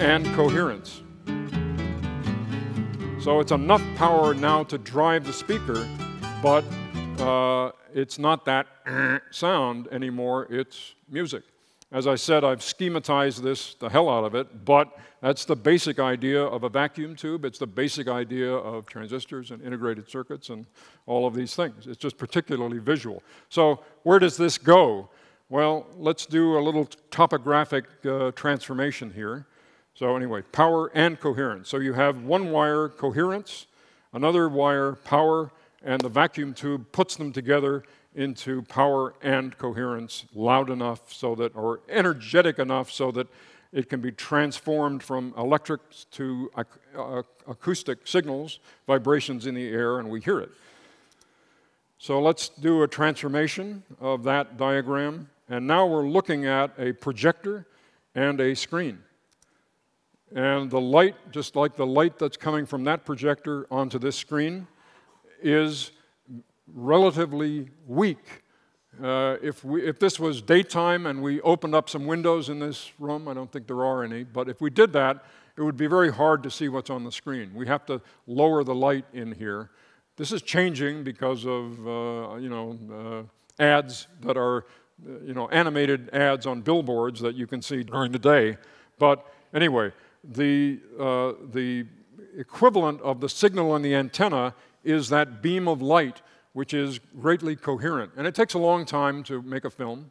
and coherence. So it's enough power now to drive the speaker, but uh, it's not that [clears throat] sound anymore, it's music. As I said, I've schematized this the hell out of it, but that's the basic idea of a vacuum tube. It's the basic idea of transistors and integrated circuits and all of these things. It's just particularly visual. So, where does this go? Well, let's do a little topographic uh, transformation here. So, anyway, power and coherence. So, you have one wire coherence, another wire power, and the vacuum tube puts them together into power and coherence loud enough so that, or energetic enough so that it can be transformed from electric to ac uh, acoustic signals, vibrations in the air, and we hear it. So let's do a transformation of that diagram. And now we're looking at a projector and a screen. And the light, just like the light that's coming from that projector onto this screen, is relatively weak. Uh, if, we, if this was daytime and we opened up some windows in this room, I don't think there are any, but if we did that, it would be very hard to see what's on the screen. We have to lower the light in here. This is changing because of, uh, you know, uh, ads that are, uh, you know, animated ads on billboards that you can see during the day. But anyway, the, uh, the equivalent of the signal on the antenna is that beam of light which is greatly coherent. And it takes a long time to make a film.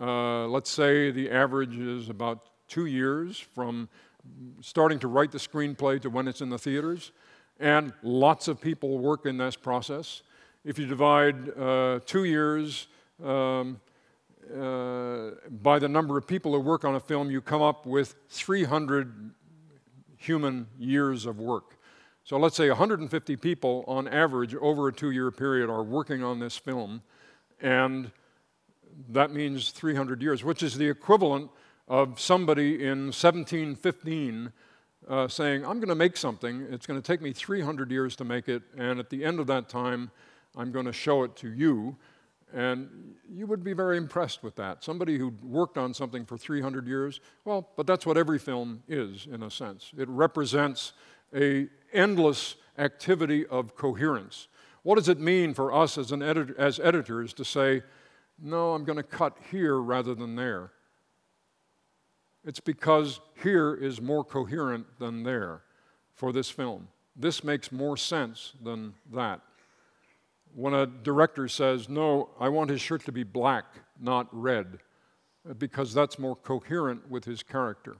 Uh, let's say the average is about two years from starting to write the screenplay to when it's in the theaters. And lots of people work in this process. If you divide uh, two years um, uh, by the number of people who work on a film, you come up with 300 human years of work. So let's say 150 people on average over a two year period are working on this film, and that means 300 years, which is the equivalent of somebody in 1715 uh, saying, I'm going to make something, it's going to take me 300 years to make it, and at the end of that time, I'm going to show it to you. And you would be very impressed with that. Somebody who worked on something for 300 years, well, but that's what every film is, in a sense. It represents a endless activity of coherence. What does it mean for us as, an as editors to say, no, I'm going to cut here rather than there? It's because here is more coherent than there for this film. This makes more sense than that. When a director says, no, I want his shirt to be black, not red, because that's more coherent with his character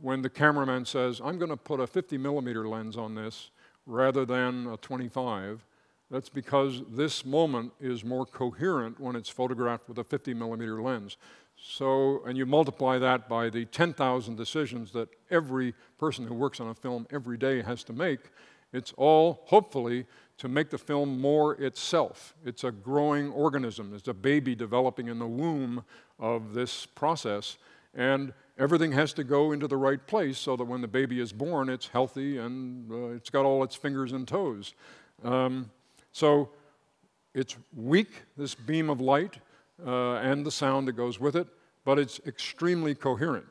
when the cameraman says, I'm going to put a 50 millimeter lens on this rather than a 25, that's because this moment is more coherent when it's photographed with a 50 millimeter lens. So, and you multiply that by the 10,000 decisions that every person who works on a film every day has to make, it's all, hopefully, to make the film more itself. It's a growing organism. It's a baby developing in the womb of this process. And everything has to go into the right place so that when the baby is born, it's healthy and uh, it's got all its fingers and toes. Um, so it's weak, this beam of light, uh, and the sound that goes with it, but it's extremely coherent.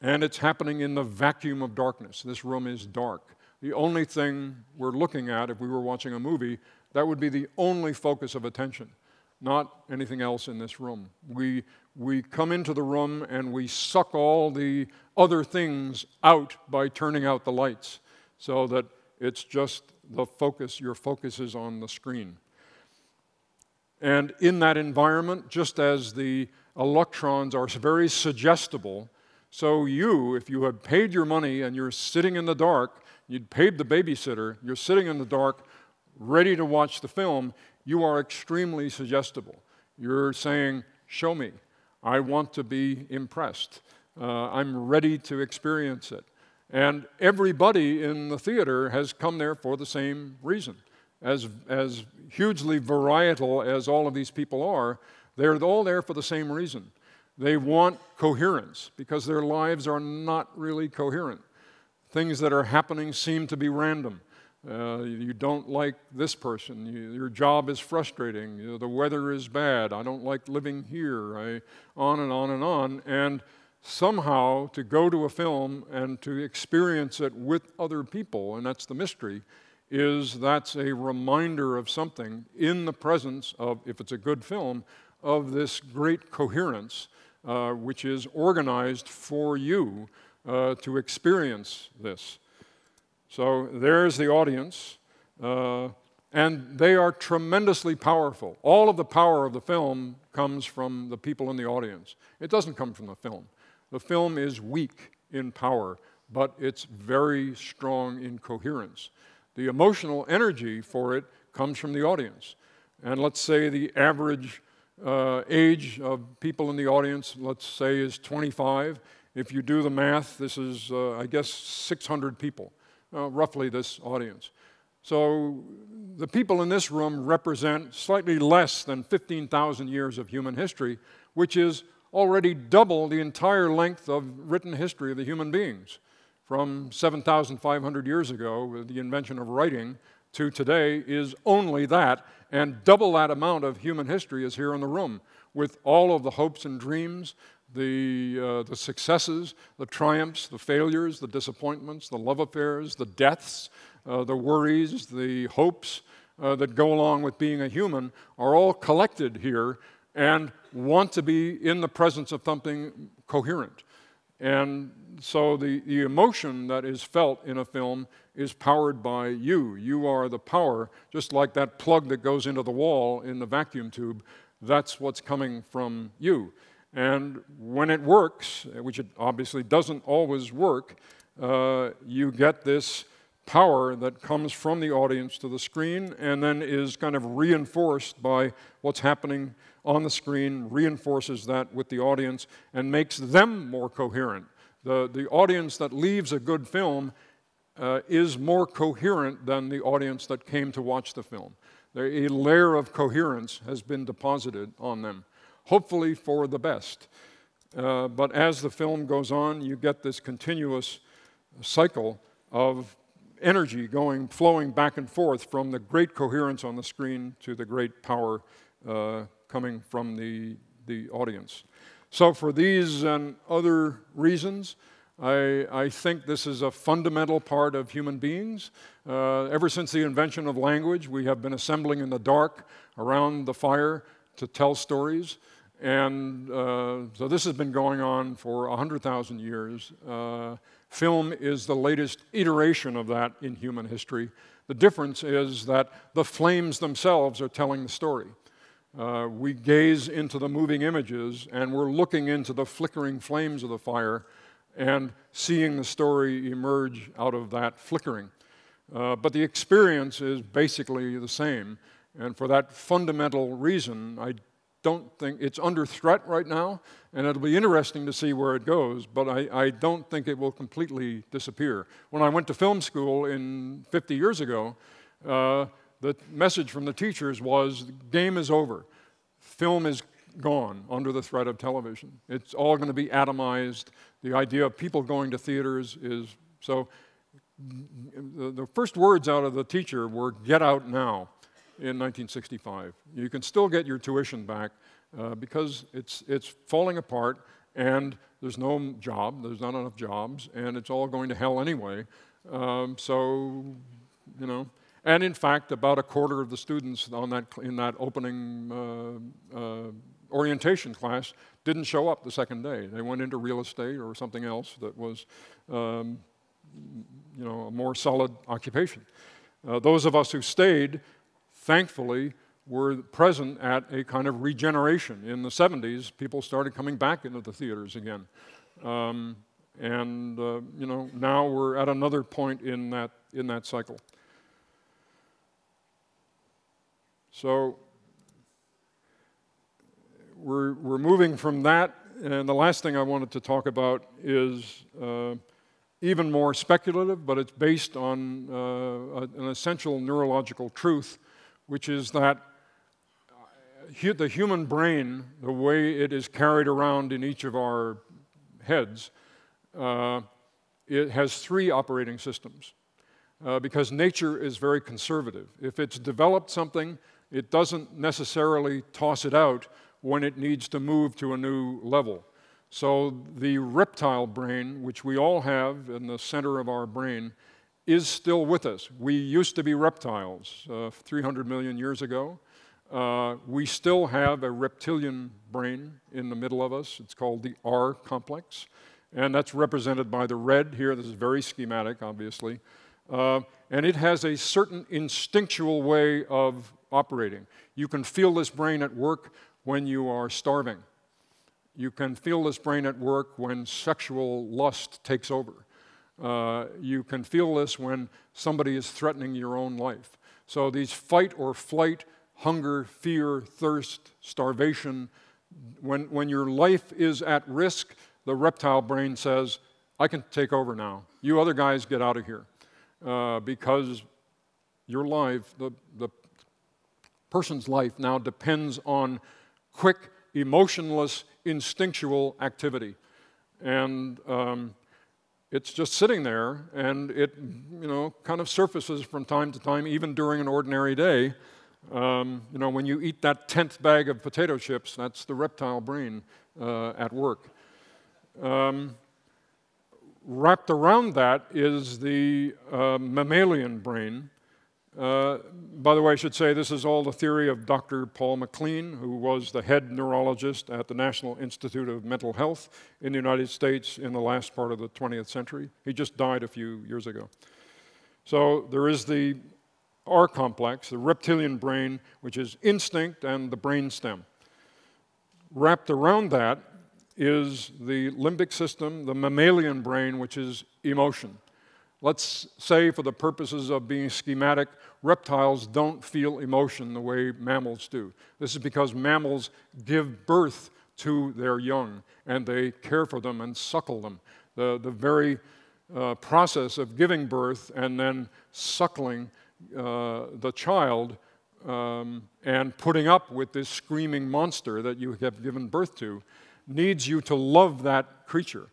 And it's happening in the vacuum of darkness. This room is dark. The only thing we're looking at, if we were watching a movie, that would be the only focus of attention not anything else in this room. We, we come into the room and we suck all the other things out by turning out the lights so that it's just the focus, your focus is on the screen. And in that environment, just as the electrons are very suggestible, so you, if you have paid your money and you're sitting in the dark, you'd paid the babysitter, you're sitting in the dark, ready to watch the film, you are extremely suggestible. You're saying, Show me. I want to be impressed. Uh, I'm ready to experience it. And everybody in the theater has come there for the same reason. As, as hugely varietal as all of these people are, they're all there for the same reason. They want coherence because their lives are not really coherent. Things that are happening seem to be random. Uh, you don't like this person. You, your job is frustrating. You know, the weather is bad. I don't like living here. I, on and on and on. And somehow to go to a film and to experience it with other people, and that's the mystery, is that's a reminder of something in the presence of, if it's a good film, of this great coherence, uh, which is organized for you uh, to experience this. So there's the audience, uh, and they are tremendously powerful. All of the power of the film comes from the people in the audience. It doesn't come from the film. The film is weak in power, but it's very strong in coherence. The emotional energy for it comes from the audience. And let's say the average uh, age of people in the audience, let's say, is 25. If you do the math, this is, uh, I guess, 600 people uh, roughly this audience. So the people in this room represent slightly less than 15,000 years of human history, which is already double the entire length of written history of the human beings. From 7,500 years ago, with the invention of writing, to today is only that, and double that amount of human history is here in the room, with all of the hopes and dreams, the, uh, the successes, the triumphs, the failures, the disappointments, the love affairs, the deaths, uh, the worries, the hopes uh, that go along with being a human are all collected here and want to be in the presence of something coherent. And so the, the emotion that is felt in a film is powered by you. You are the power, just like that plug that goes into the wall in the vacuum tube. That's what's coming from you. And when it works, which it obviously doesn't always work, uh, you get this power that comes from the audience to the screen and then is kind of reinforced by what's happening on the screen, reinforces that with the audience, and makes them more coherent. The, the audience that leaves a good film uh, is more coherent than the audience that came to watch the film. A layer of coherence has been deposited on them hopefully for the best. Uh, but as the film goes on, you get this continuous cycle of energy going, flowing back and forth from the great coherence on the screen to the great power uh, coming from the, the audience. So, for these and other reasons, I, I, think this is a fundamental part of human beings. Uh, ever since the invention of language, we have been assembling in the dark around the fire to tell stories. And uh, so this has been going on for 100,000 years. Uh, film is the latest iteration of that in human history. The difference is that the flames themselves are telling the story. Uh, we gaze into the moving images and we're looking into the flickering flames of the fire and seeing the story emerge out of that flickering. Uh, but the experience is basically the same. And for that fundamental reason, I don't think it's under threat right now, and it'll be interesting to see where it goes, but I, I, don't think it will completely disappear. When I went to film school in 50 years ago, uh, the message from the teachers was the game is over. Film is gone under the threat of television. It's all going to be atomized. The idea of people going to theaters is so. The, the first words out of the teacher were get out now in 1965. You can still get your tuition back uh, because it's, it's falling apart and there's no job, there's not enough jobs, and it's all going to hell anyway. Um, so, you know, and in fact, about a quarter of the students on that, in that opening uh, uh, orientation class didn't show up the second day. They went into real estate or something else that was, um, you know, a more solid occupation. Uh, those of us who stayed thankfully, were present at a kind of regeneration. In the 70s, people started coming back into the theaters again. Um, and, uh, you know, now we're at another point in that, in that cycle. So we're, we're moving from that, and the last thing I wanted to talk about is uh, even more speculative, but it's based on uh, an essential neurological truth which is that uh, the human brain, the way it is carried around in each of our heads, uh, it has three operating systems. uh, because nature is very conservative. If it's developed something, it doesn't necessarily toss it out when it needs to move to a new level. So the reptile brain, which we all have in the center of our brain, is still with us. We used to be reptiles uh, 300 million years ago. Uh, we still have a reptilian brain in the middle of us. It's called the R complex. And that's represented by the red here. This is very schematic, obviously. Uh, and it has a certain instinctual way of operating. You can feel this brain at work when you are starving. You can feel this brain at work when sexual lust takes over. Uh, you can feel this when somebody is threatening your own life. So these fight or flight, hunger, fear, thirst, starvation, when, when your life is at risk, the reptile brain says, I can take over now. You other guys get out of here. Uh, because your life, the, the person's life now depends on quick, emotionless, instinctual activity. And um, it's just sitting there, and it, you know, kind of surfaces from time to time, even during an ordinary day. Um, you know, when you eat that tenth bag of potato chips, that's the reptile brain uh, at work. Um, wrapped around that is the uh, mammalian brain, uh, by the way, I should say this is all the theory of Dr. Paul MacLean, who was the head neurologist at the National Institute of Mental Health in the United States in the last part of the 20th century. He just died a few years ago. So there is the R complex, the reptilian brain, which is instinct, and the brain stem. Wrapped around that is the limbic system, the mammalian brain, which is emotion. Let's say, for the purposes of being schematic, reptiles don't feel emotion the way mammals do. This is because mammals give birth to their young and they care for them and suckle them. The, the very uh, process of giving birth and then suckling uh, the child um, and putting up with this screaming monster that you have given birth to needs you to love that creature.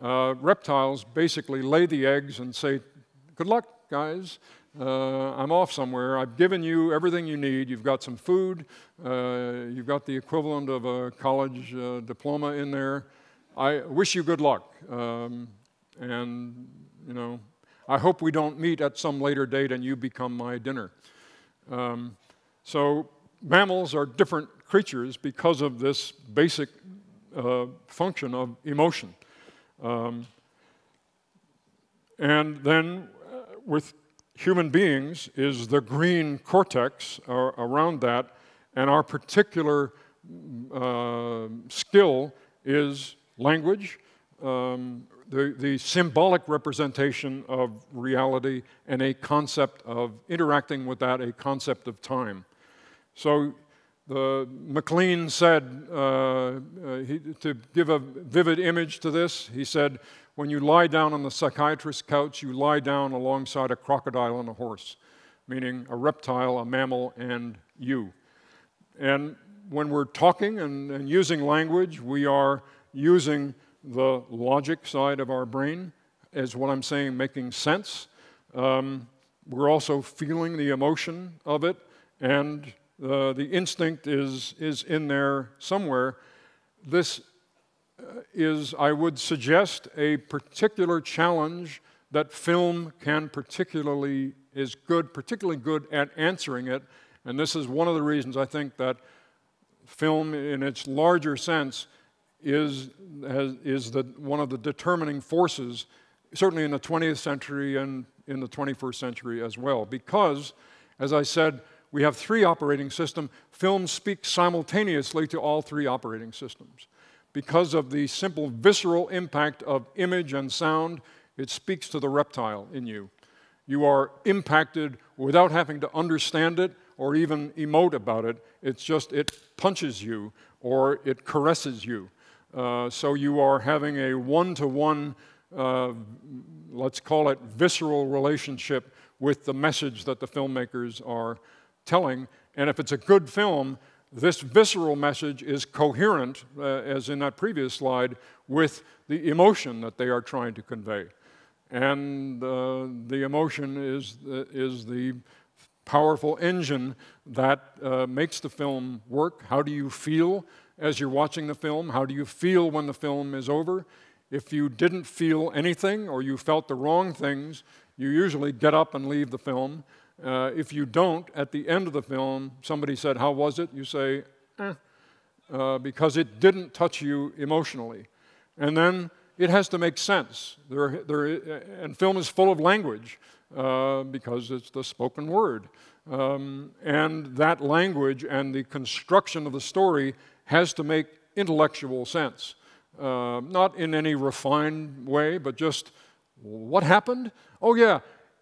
Uh, reptiles basically lay the eggs and say, Good luck, guys. Uh, I'm off somewhere. I've given you everything you need. You've got some food. Uh, you've got the equivalent of a college uh, diploma in there. I wish you good luck. Um, and, you know, I hope we don't meet at some later date and you become my dinner. Um, so, mammals are different creatures because of this basic uh, function of emotion. Um, and then uh, with human beings is the green cortex uh, around that, and our particular uh, skill is language, um, the, the symbolic representation of reality, and a concept of interacting with that, a concept of time. So the MacLean said, uh, uh, he, to give a vivid image to this, he said, when you lie down on the psychiatrist's couch, you lie down alongside a crocodile and a horse, meaning a reptile, a mammal, and you. And when we're talking and, and using language, we are using the logic side of our brain as what I'm saying, making sense. Um, we're also feeling the emotion of it, and uh, the instinct is, is in there somewhere. This uh, is, I would suggest, a particular challenge that film can particularly, is good, particularly good at answering it. And this is one of the reasons I think that film, in its larger sense, is, has, is the, one of the determining forces, certainly in the 20th century and in the 21st century as well. Because, as I said, we have three operating systems. Film speaks simultaneously to all three operating systems. Because of the simple visceral impact of image and sound, it speaks to the reptile in you. You are impacted without having to understand it or even emote about it. It's just it punches you or it caresses you. Uh, so you are having a one to one, let's call it visceral relationship with the message that the filmmakers are telling. And if it's a good film, this visceral message is coherent, uh, as in that previous slide, with the emotion that they are trying to convey. and uh, the emotion is, is the powerful engine that uh, makes the film work. How do you feel as you're watching the film? How do you feel when the film is over? If you didn't feel anything or you felt the wrong things, you usually get up and leave the film. Uh, if you don't, at the end of the film, somebody said, How was it? You say, Eh, uh, because it didn't touch you emotionally. And then it has to make sense. There, there, and film is full of language uh, because it's the spoken word. Um, and that language and the construction of the story has to make intellectual sense. Uh, not in any refined way, but just what happened? Oh, yeah,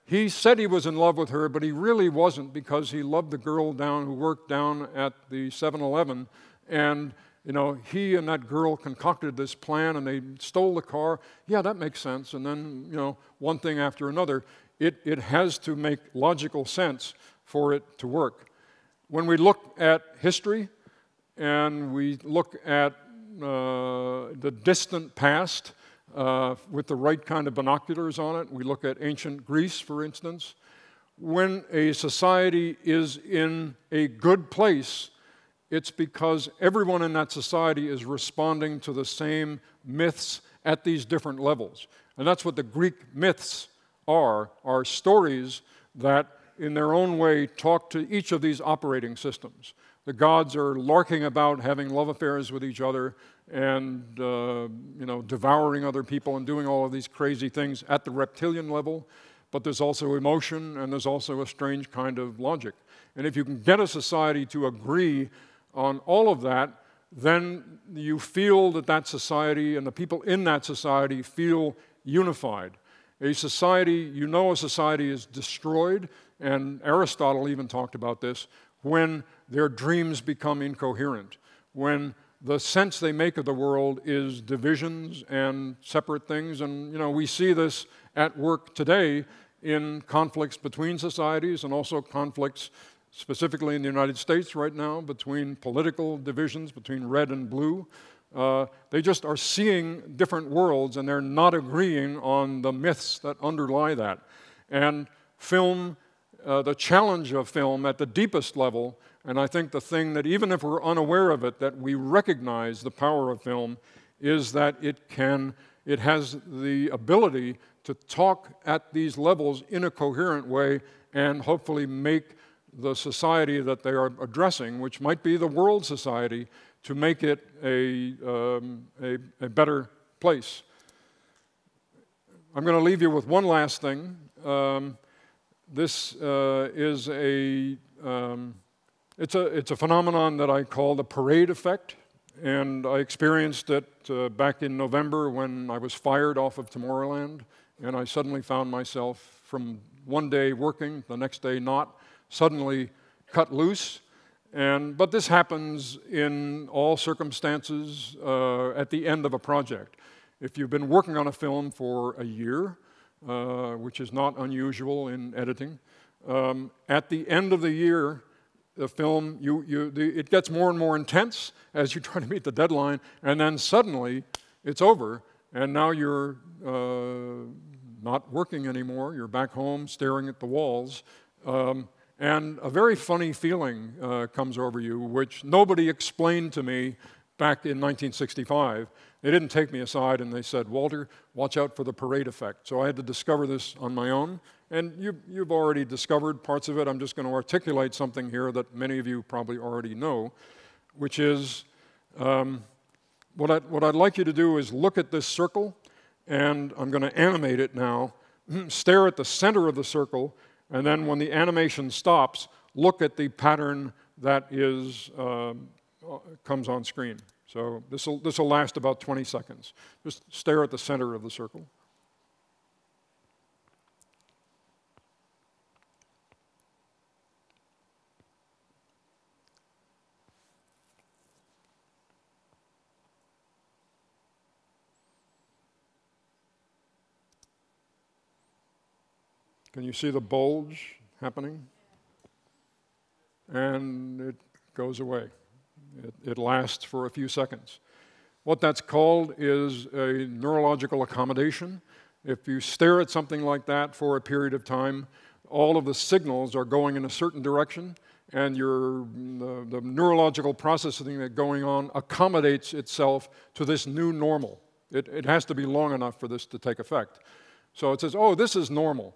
he said he was in love with her, but he really wasn't because he loved the girl down who worked down at the 7 Eleven. And you know, he and that girl concocted this plan and they stole the car. Yeah, that makes sense. And then, you know, one thing after another. It, it has to make logical sense for it to work. When we look at history and we look at uh, the distant past uh, with the right kind of binoculars on it, we look at ancient Greece, for instance. When a society is in a good place, it's because everyone in that society is responding to the same myths at these different levels. And that's what the Greek myths are, are stories that in their own way talk to each of these operating systems. The gods are larking about having love affairs with each other and uh, you know, devouring other people and doing all of these crazy things at the reptilian level. But there's also emotion and there's also a strange kind of logic. And if you can get a society to agree on all of that, then you feel that that society and the people in that society feel unified. A society, you know, a society is destroyed, and Aristotle even talked about this, when their dreams become incoherent, when the sense they make of the world is divisions and separate things. And, you know, we see this at work today in conflicts between societies and also conflicts specifically in the United States right now, between political divisions, between red and blue. Uh, they just are seeing different worlds and they're not agreeing on the myths that underlie that. And film, uh, the challenge of film at the deepest level, and I think the thing that even if we're unaware of it, that we recognize the power of film, is that it can, it has the ability to talk at these levels in a coherent way and hopefully make the society that they are addressing, which might be the world society, to make it a, um, a, a, better place. I'm going to leave you with one last thing. Um, this uh, is a, um, it's a, it's a phenomenon that I call the parade effect, and I experienced it uh, back in November when I was fired off of Tomorrowland, and I suddenly found myself from one day working, the next day not, suddenly cut loose. And, but this happens in all circumstances uh, at the end of a project. If you've been working on a film for a year, uh, which is not unusual in editing, um, at the end of the year, the film, you, you, the, it gets more and more intense as you try to meet the deadline, and then suddenly it's over, and now you're uh, not working anymore. You're back home staring at the walls. Um, and a very funny feeling uh, comes over you, which nobody explained to me back in 1965. They didn't take me aside and they said, Walter, watch out for the parade effect. So I had to discover this on my own. And you, have already discovered parts of it. I'm just going to articulate something here that many of you probably already know, which is um, what, I, what I'd like you to do is look at this circle, and I'm going to animate it now. [clears throat] Stare at the center of the circle and then when the animation stops, look at the pattern that is, um, uh, comes on screen. So this will last about 20 seconds. Just stare at the center of the circle. Can you see the bulge happening? And it goes away. It, it lasts for a few seconds. What that's called is a neurological accommodation. If you stare at something like that for a period of time, all of the signals are going in a certain direction, and your, the, the neurological processing that's going on accommodates itself to this new normal. It, it has to be long enough for this to take effect. So it says, oh, this is normal.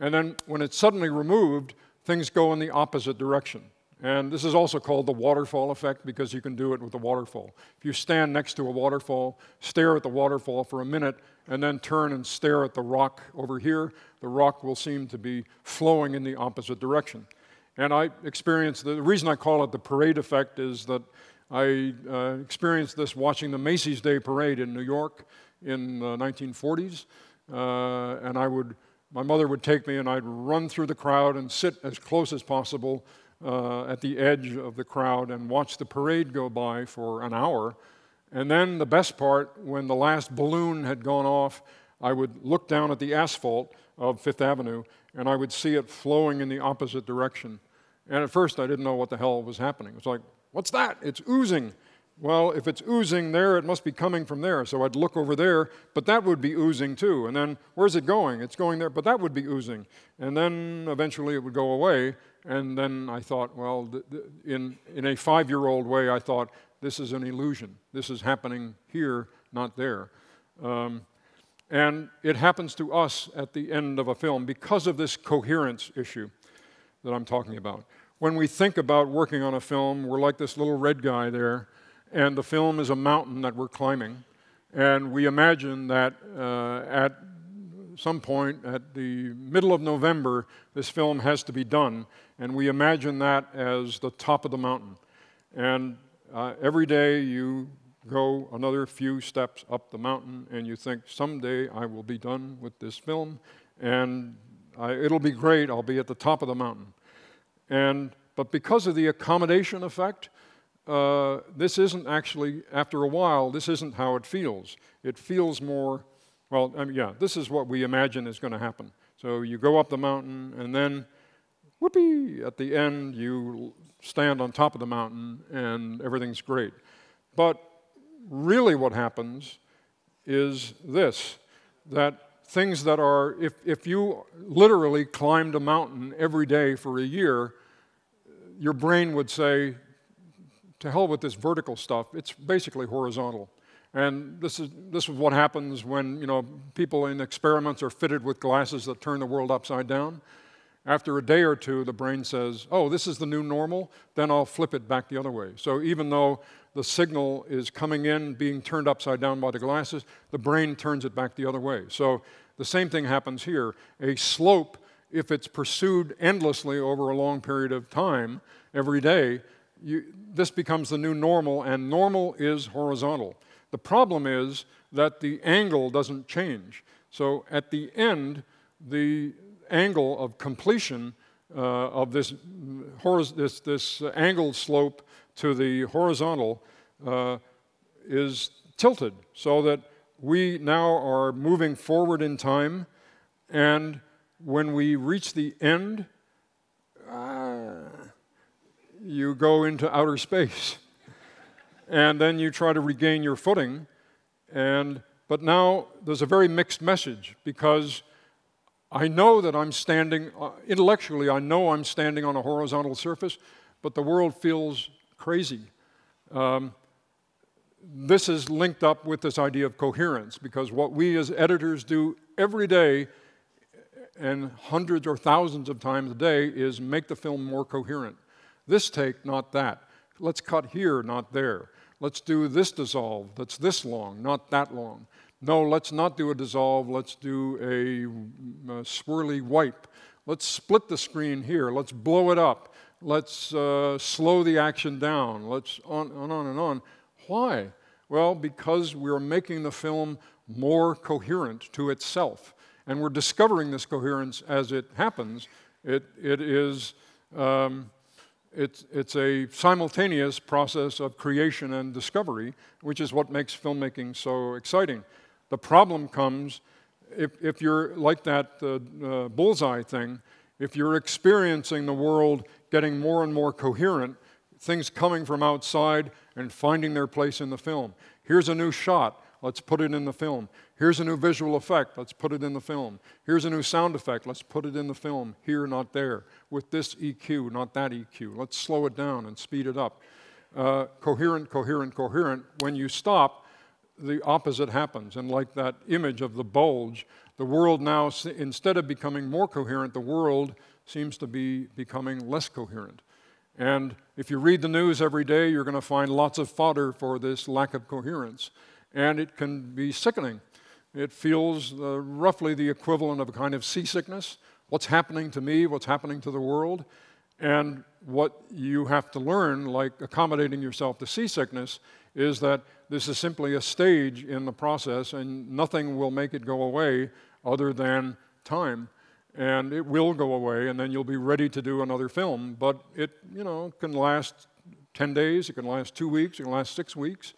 And then when it's suddenly removed, things go in the opposite direction. And this is also called the waterfall effect because you can do it with a waterfall. If you stand next to a waterfall, stare at the waterfall for a minute, and then turn and stare at the rock over here, the rock will seem to be flowing in the opposite direction. And I experienced the, the reason I call it the parade effect is that I uh, experienced this watching the Macy's Day Parade in New York in the 1940s. Uh, and I would, my mother would take me and I'd run through the crowd and sit as close as possible uh, at the edge of the crowd and watch the parade go by for an hour. And then the best part, when the last balloon had gone off, I would look down at the asphalt of Fifth Avenue and I would see it flowing in the opposite direction. And at first I didn't know what the hell was happening. It was like, what's that? It's oozing. Well, if it's oozing there, it must be coming from there. So I'd look over there, but that would be oozing too. And then where's it going? It's going there, but that would be oozing. And then eventually it would go away. And then I thought, well, th- th- in, in a five year old way, I thought, this is an illusion. This is happening here, not there. Um, and it happens to us at the end of a film because of this coherence issue that I'm talking about. When we think about working on a film, we're like this little red guy there and the film is a mountain that we're climbing. And we imagine that uh, at some point at the middle of November, this film has to be done. And we imagine that as the top of the mountain. And uh, every day you go another few steps up the mountain and you think, someday I will be done with this film and I, it'll be great, I'll be at the top of the mountain. And, but because of the accommodation effect, uh, this isn't actually, after a while, this isn't how it feels. It feels more, well, I mean, yeah, this is what we imagine is going to happen. So you go up the mountain, and then, whoopee, at the end, you stand on top of the mountain, and everything's great. But really, what happens is this that things that are, if, if you literally climbed a mountain every day for a year, your brain would say, to hell with this vertical stuff. It's basically horizontal. And this is, this is what happens when you know, people in experiments are fitted with glasses that turn the world upside down. After a day or two, the brain says, oh, this is the new normal, then I'll flip it back the other way. So even though the signal is coming in, being turned upside down by the glasses, the brain turns it back the other way. So the same thing happens here. A slope, if it's pursued endlessly over a long period of time, every day, you, this becomes the new normal, and normal is horizontal. The problem is that the angle doesn't change. So at the end, the angle of completion uh, of this, this, this angled slope to the horizontal uh, is tilted so that we now are moving forward in time, and when we reach the end, uh, you go into outer space. and then you try to regain your footing. And, but now there's a very mixed message because I know that I'm standing, uh, intellectually, I know I'm standing on a horizontal surface, but the world feels crazy. Um, this is linked up with this idea of coherence because what we as editors do every day and hundreds or thousands of times a day is make the film more coherent. This take, not that. Let's cut here, not there. Let's do this dissolve that's this long, not that long. No, let's not do a dissolve, let's do a, a swirly wipe. Let's split the screen here, let's blow it up, let's uh, slow the action down, let's on and on and on. Why? Well, because we're making the film more coherent to itself. And we're discovering this coherence as it happens. It, it is. Um, it's, it's a simultaneous process of creation and discovery, which is what makes filmmaking so exciting. The problem comes if, if you're like that uh, uh, bullseye thing, if you're experiencing the world getting more and more coherent, things coming from outside and finding their place in the film. Here's a new shot. let's put it in the film. Here's a new visual effect, let's put it in the film. Here's a new sound effect, let's put it in the film. Here, not there. With this EQ, not that EQ. Let's slow it down and speed it up. Uh, coherent, coherent, coherent. When you stop, the opposite happens. And like that image of the bulge, the world now, instead of becoming more coherent, the world seems to be becoming less coherent. And if you read the news every day, you're going to find lots of fodder for this lack of coherence. And it can be sickening. It feels uh, roughly the equivalent of a kind of seasickness. What's happening to me? What's happening to the world? And what you have to learn, like accommodating yourself to seasickness, is that this is simply a stage in the process and nothing will make it go away other than time and it will go away, and then you'll be ready to do another film. But it, you know, can last 10 days, it can last two weeks, it can last six weeks.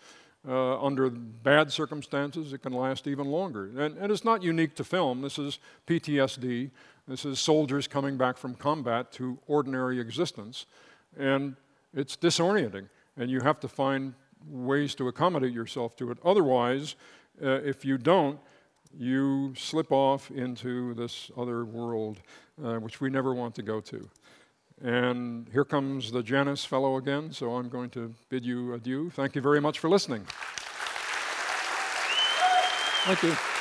Uh, under bad circumstances, it can last even longer. And, and, it's not unique to film. This is PTSD. This is soldiers coming back from combat to ordinary existence. And it's disorienting. And you have to find ways to accommodate yourself to it. Otherwise, uh, if you don't, you slip off into this other world, uh, which we never want to go to. And here comes the Janus fellow again, so I'm going to bid you adieu. Thank you very much for listening. Thank you.